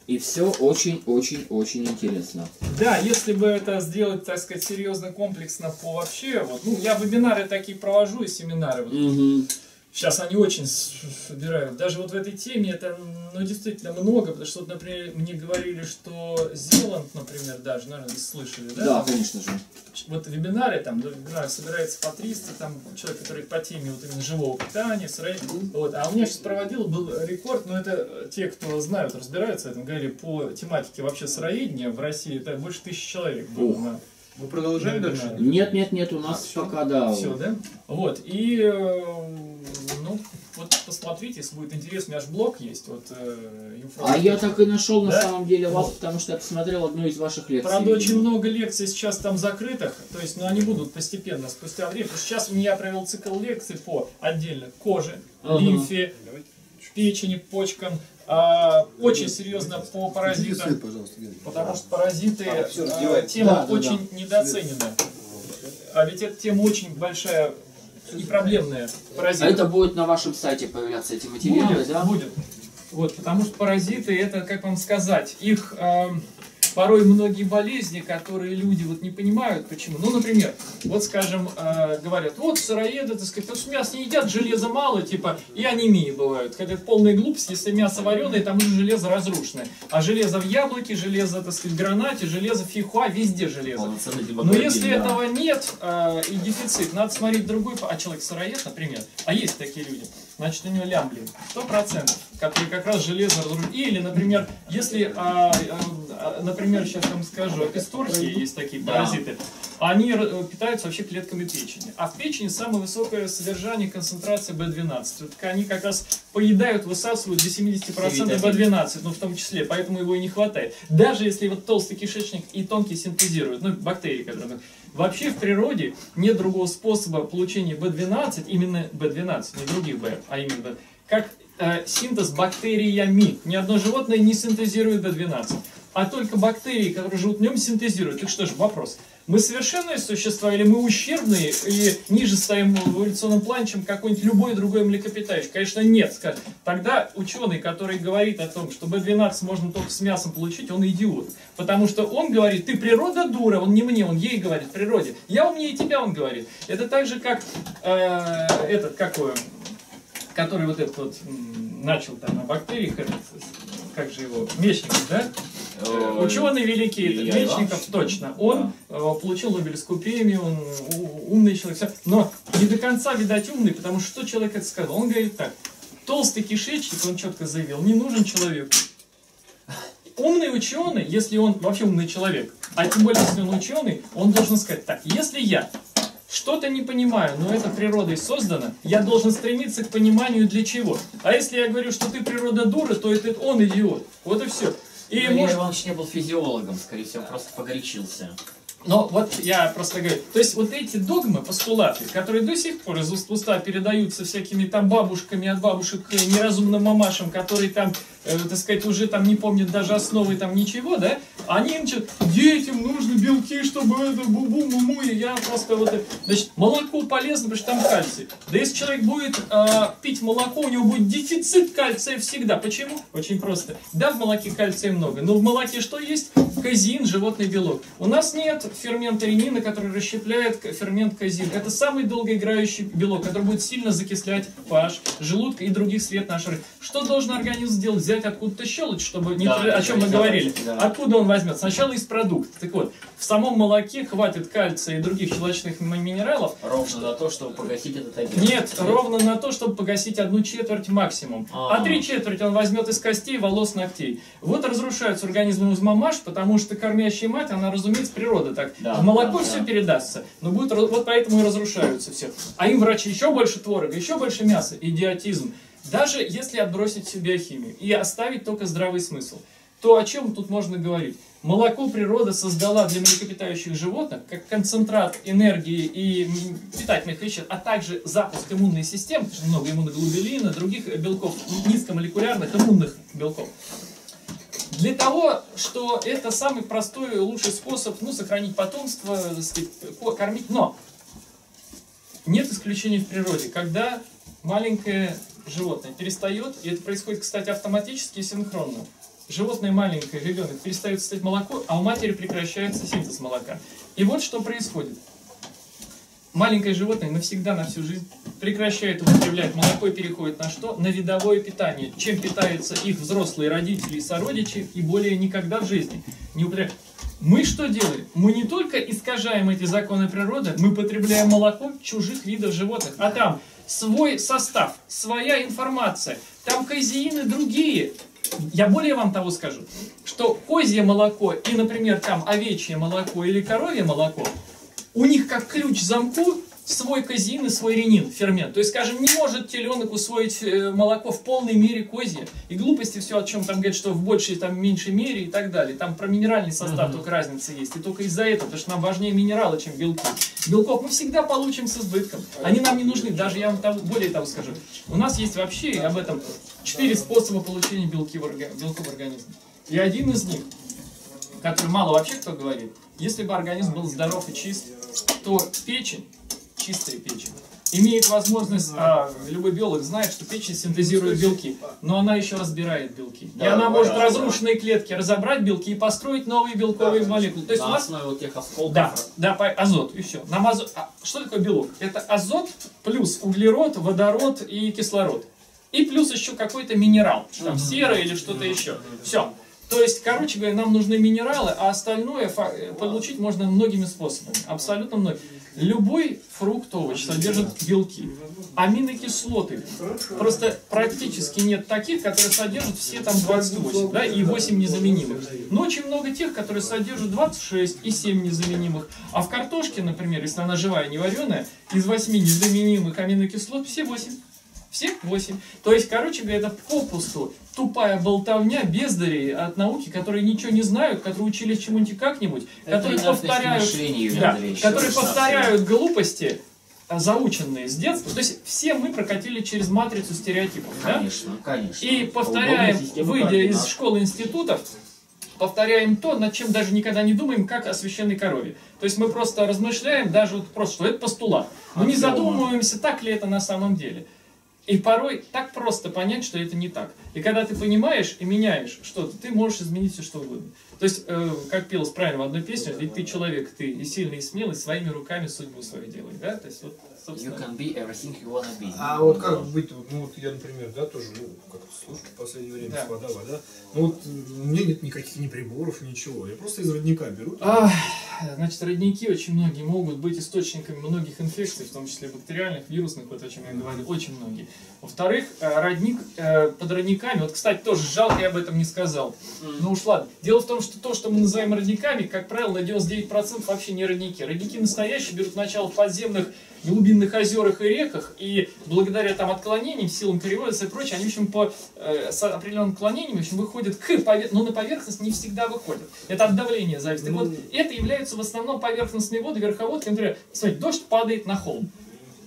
И все очень-очень-очень интересно. Да, если бы это сделать, так сказать, серьезно, комплексно по вообще, вот, ну, я вебинары такие провожу и семинары. Вот, Мгм. Сейчас они очень собирают. Даже вот в этой теме это ну, действительно много, потому что, вот, например, мне говорили, что Зеланд, например, даже, наверное, вы слышали, да? Да, конечно же. Вот вебинары, там, на вебинарах собирается по 300, там, человек, который по теме вот именно живого питания, сыроедения. Вот. А у меня сейчас проводил, был рекорд, но это те, кто знают, разбираются в этом, говорили, по тематике вообще сыроедения в России, это больше тысячи человек было. Ух. на- Мы продолжаем на дальше? Нет, нет, нет, у нас пока да. Все, да? Вот, и, э, ну, вот посмотрите, если будет интересно, у меня же блог есть, вот, э, А я так и нашел на Да? самом деле вас, Вот. потому что я посмотрел одну из ваших лекций. Правда, очень много лекций сейчас там закрытых, то есть, ну, они будут постепенно, спустя время. Потому что сейчас я провел цикл лекций по отдельно коже, Ага. лимфе, печени, почкам, а, очень серьезно по паразитам, потому что паразиты, А, тема Да, да, очень недооценена. А ведь эта тема очень большая и проблемная. Паразиты. А это будет на вашем сайте появляться эти материалы, Будет, да? будет. Вот, потому что паразиты, это, как вам сказать, их эм, порой многие болезни, которые люди вот не понимают, почему. Ну, например, вот, скажем, э, говорят, вот сыроеды, так сказать, вот мясо не едят, железа мало, типа, и анемии бывают. Хотя это полная глупость, если мясо вареное, там уже железо разрушенное. А железо в яблоке, железо, так сказать, в гранате, железо в фихуа, везде железо. Но если этого нет э, и дефицит, надо смотреть другой, а человек сыроед, например, а есть такие люди, значит у него лямблин, сто процентов, который как раз железо разрушит. Или, например, если, а, а, например, сейчас вам скажу, эписторхии есть такие Да. паразиты, они р- питаются вообще клетками печени. А в печени самое высокое содержание концентрация B12. Вот они как раз поедают, высасывают до 70% Витамин. B12, ну в том числе, поэтому его и не хватает. Даже если вот толстый кишечник и тонкий синтезируют, ну бактерии, которые... Вообще в природе нет другого способа получения B12, именно B12, не других B, а именно как э, синтез бактериями. Ни одно животное не синтезирует B12. а только бактерии, которые живут в нем, синтезируют. Так что же, вопрос. Мы совершенные существа или мы ущербные и ниже стоим в эволюционном плане, чем какой-нибудь любой другой млекопитающий? Конечно, нет. Скажем. Тогда ученый, который говорит о том, что B12 можно только с мясом получить, он идиот. Потому что он говорит, ты природа дура, он не мне, он ей говорит, природе. Я умнее тебя, он говорит. Это так же, как э, этот, какой, который вот этот вот начал там о бактериях, как же его, Мечников, да? Э, Ученый великий, Илья Мечников, точно. Он э, получил Нобелевскую премию, он умный человек, но не до конца, видать, умный, потому что что человек это сказал? Он говорит так, толстый кишечник, он четко заявил, не нужен человеку. Умный ученый, если он вообще умный человек, а тем более, если он ученый, он должен сказать так, если я что-то не понимаю, но это природой создано, я должен стремиться к пониманию для чего. А если я говорю, что ты природа дура, то это он идиот. Вот и все. И Илья может Иванович не был физиологом, скорее всего, просто погорячился. Но вот я просто говорю, то есть вот эти догмы, постулаты, которые до сих пор из уст в уста передаются всякими там бабушками от бабушек к неразумным мамашам, которые там, э, так сказать, уже там не помнят даже основы там ничего, да, они им что детям нужны белки, чтобы это бу-бу, му и я просто вот, значит, молоко полезно, потому что там кальций. Да если человек будет э, пить молоко, у него будет дефицит кальция всегда. Почему? Очень просто. Да, в молоке кальция много, но в молоке что есть? Казеин, животный белок. У нас нет фермента ренина, который расщепляет фермент казин. Это самый долгоиграющий белок, который будет сильно закислять pH желудка и других сред нашей рыбы. Что должен организм сделать? Взять откуда-то щелочь, чтобы не Да, тр- о чем мы говорили. да. Откуда он возьмет? Сначала из продукта. Так вот, в самом молоке хватит кальция и других щелочных минералов, Ровно за то, чтобы погасить этот объект. нет, ровно на то, чтобы погасить одну четверть максимум. А А. три четверти он возьмет из костей, волос, ногтей. Вот разрушаются организмы из мамаш, потому что кормящая мать, она, разумеется, природа так. Да, в молоко да, все да. передастся. Но будет, раз- вот поэтому и разрушаются все. А им врачи еще больше творога, еще больше мяса. Идиотизм. Даже если отбросить всю биохимию и оставить только здравый смысл, то о чем тут можно говорить? Молоко природа создала для млекопитающих животных как концентрат энергии и питательных веществ, а также запуск иммунной системы, потому что много иммуноглобулина, других белков, низкомолекулярных иммунных белков. Для того, что это самый простой и лучший способ ну, сохранить потомство, сказать, ко- кормить. Но нет исключений в природе. Когда маленькое животное перестает, и это происходит, кстати, автоматически и синхронно, животное маленькое, ребенок, перестает стать молоко, а у матери прекращается синтез молока. И вот что происходит. Маленькое животное навсегда, на всю жизнь прекращает употреблять молоко и переходит на что? На видовое питание. Чем питаются их взрослые родители и сородичи, и более никогда в жизни не употребляют. Мы что делаем? Мы не только искажаем эти законы природы, мы потребляем молоко чужих видов животных. А там свой состав, своя информация, там казеины другие. Я более вам того скажу, что козье молоко и, например, там овечье молоко или коровье молоко, у них как ключ к замку свой казеин и свой ренин, фермент. То есть, скажем, не может теленок усвоить э, молоко в полной мере козье. И глупости все, о чем там говорят, что в большей, там, меньшей мере и так далее. Там про минеральный состав только разница есть. И только из-за этого, потому что нам важнее минералы, чем белки. Белков мы всегда получим с избытком. Они нам не нужны. Даже я вам того, более того скажу. У нас есть вообще об этом четыре способа получения белки в орга- белков в организме. И один из них, который мало вообще кто говорит, если бы организм был здоров и чист, то печень, чистая печень, имеет возможность, а, любой биолог знает, что печень синтезирует белки, но она еще разбирает белки. и она да, может да, разрушенные клетки разобрать белки и построить новые белковые молекулы. То есть у На нас основе тех осколков. да, да, по- азот, и все. Нам азот, а что такое белок? Это азот плюс углерод, водород и кислород. И плюс еще какой-то минерал, там сера или что-то еще. Все. То есть, короче говоря, нам нужны минералы, а остальное э, получить можно многими способами. Абсолютно многими. Любой фрукт, овощ содержит белки. Аминокислоты. Просто практически нет таких, которые содержат все там 28, да, и 8 незаменимых. Но очень много тех, которые содержат 26 и 7 незаменимых. А в картошке, например, если она живая, не вареная, из 8 незаменимых аминокислот все 8. Все 8. То есть, короче говоря, это попусту тупая болтовня бездарей от науки, которые ничего не знают, которые учились чему-нибудь как-нибудь, которые повторяют, Юрий да, Андреевич, которые повторяют глупости, а, заученные с детства. То есть все мы прокатили через матрицу стереотипов. Да? Конечно, конечно. И повторяем, выйдя из школы институтов, повторяем то, над чем даже никогда не думаем, как о священной корове. То есть мы просто размышляем, даже вот просто, что это постулат. Но не задумываемся, так ли это на самом деле. И порой так просто понять, что это не так. И когда ты понимаешь и меняешь что-то, ты можешь изменить все, что угодно. То есть, э, как пелось правильно в одной песне, ведь ты человек, ты и сильный, и смелый, своими руками судьбу свою делай. Да? То есть, вот, You can be everything you wanna be. А вот как быть, ну вот я, например, да, тоже, ну, как слушаю в последнее время Да. вода, вода. Ну вот у меня нет никаких ни приборов, ничего. Я просто из родника беру. Ах, Значит, родники очень многие могут быть источниками многих инфекций, в том числе бактериальных, вирусных, вот о чем я говорил, очень многие. Во-вторых, э, родник э, под родниками, вот, кстати, тоже жалко, я об этом не сказал. Ну уж ладно. Дело в том, что то, что мы называем родниками, как правило, на 99% вообще не родники. Родники настоящие берут начало в подземных глубинных озерах и реках, и благодаря там отклонениям, силам переводится и прочее, они, в общем, по э, с определенным отклонениям, в общем, выходят к поверхности, но на поверхность не всегда выходят. Это от давления зависит. Так вот, это являются в основном поверхностные воды, верховодки. Например, смотрите, дождь падает на холм.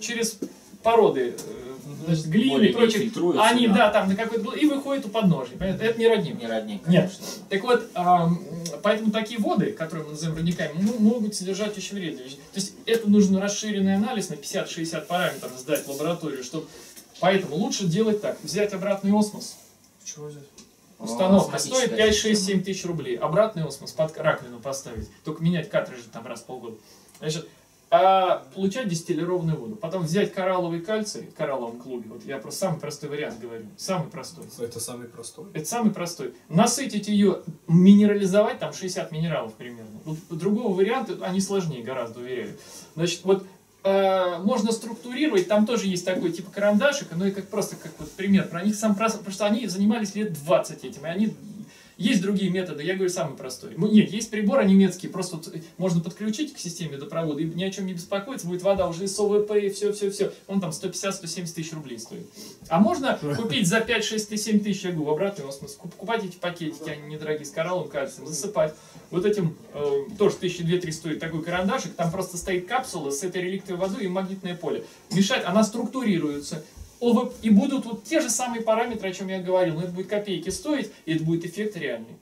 Через породы, э, значит, глины и фильтруется, Они, да. да, там на какой-то... И выходит у подножия. Понятно? Это не родник. Не родник, Нет. конечно. Так вот, ам, поэтому такие воды, которые мы называем родниками, ну, могут содержать очень вредные вещи. То есть это нужно расширенный анализ на 50-60 параметров сдать в лабораторию, чтобы... Поэтому лучше делать так. Взять обратный осмос. Чего взять? Установка Осмотрите, стоит да, 5, 6, система. 7 тысяч рублей. Обратный осмос под раковину поставить. Только менять картриджи там раз в полгода. Значит, а получать дистиллированную воду. Потом взять коралловый кальций в коралловом клубе. Вот я просто самый простой вариант говорю. Самый простой. Это самый простой. Это самый простой. Насытить ее, минерализовать, там 60 минералов примерно. Вот другого варианта, они сложнее гораздо, уверяю. Значит, вот э, можно структурировать, там тоже есть такой типа карандашик, ну и как просто как вот пример про них сам просто, потому что они занимались лет 20 этим, и они есть другие методы, я говорю самый простой. Ну, Нет, есть приборы немецкие, просто вот можно подключить к системе водопровода и ни о чем не беспокоиться, будет вода уже из ОВП и все-все-все. Он там 150-170 тысяч рублей стоит. А можно купить за 5-6-7 тысяч, я говорю, в обратный осмос, куп- покупать эти пакетики, они недорогие, с коралловым кальцием, засыпать. Вот этим э, тоже тысячи две-три стоит такой карандашик, там просто стоит капсула с этой реликтовой водой и магнитное поле. Мешать, она структурируется. И будут вот те же самые параметры, о чем я говорил, но это будет копейки стоить, и это будет эффект реальный.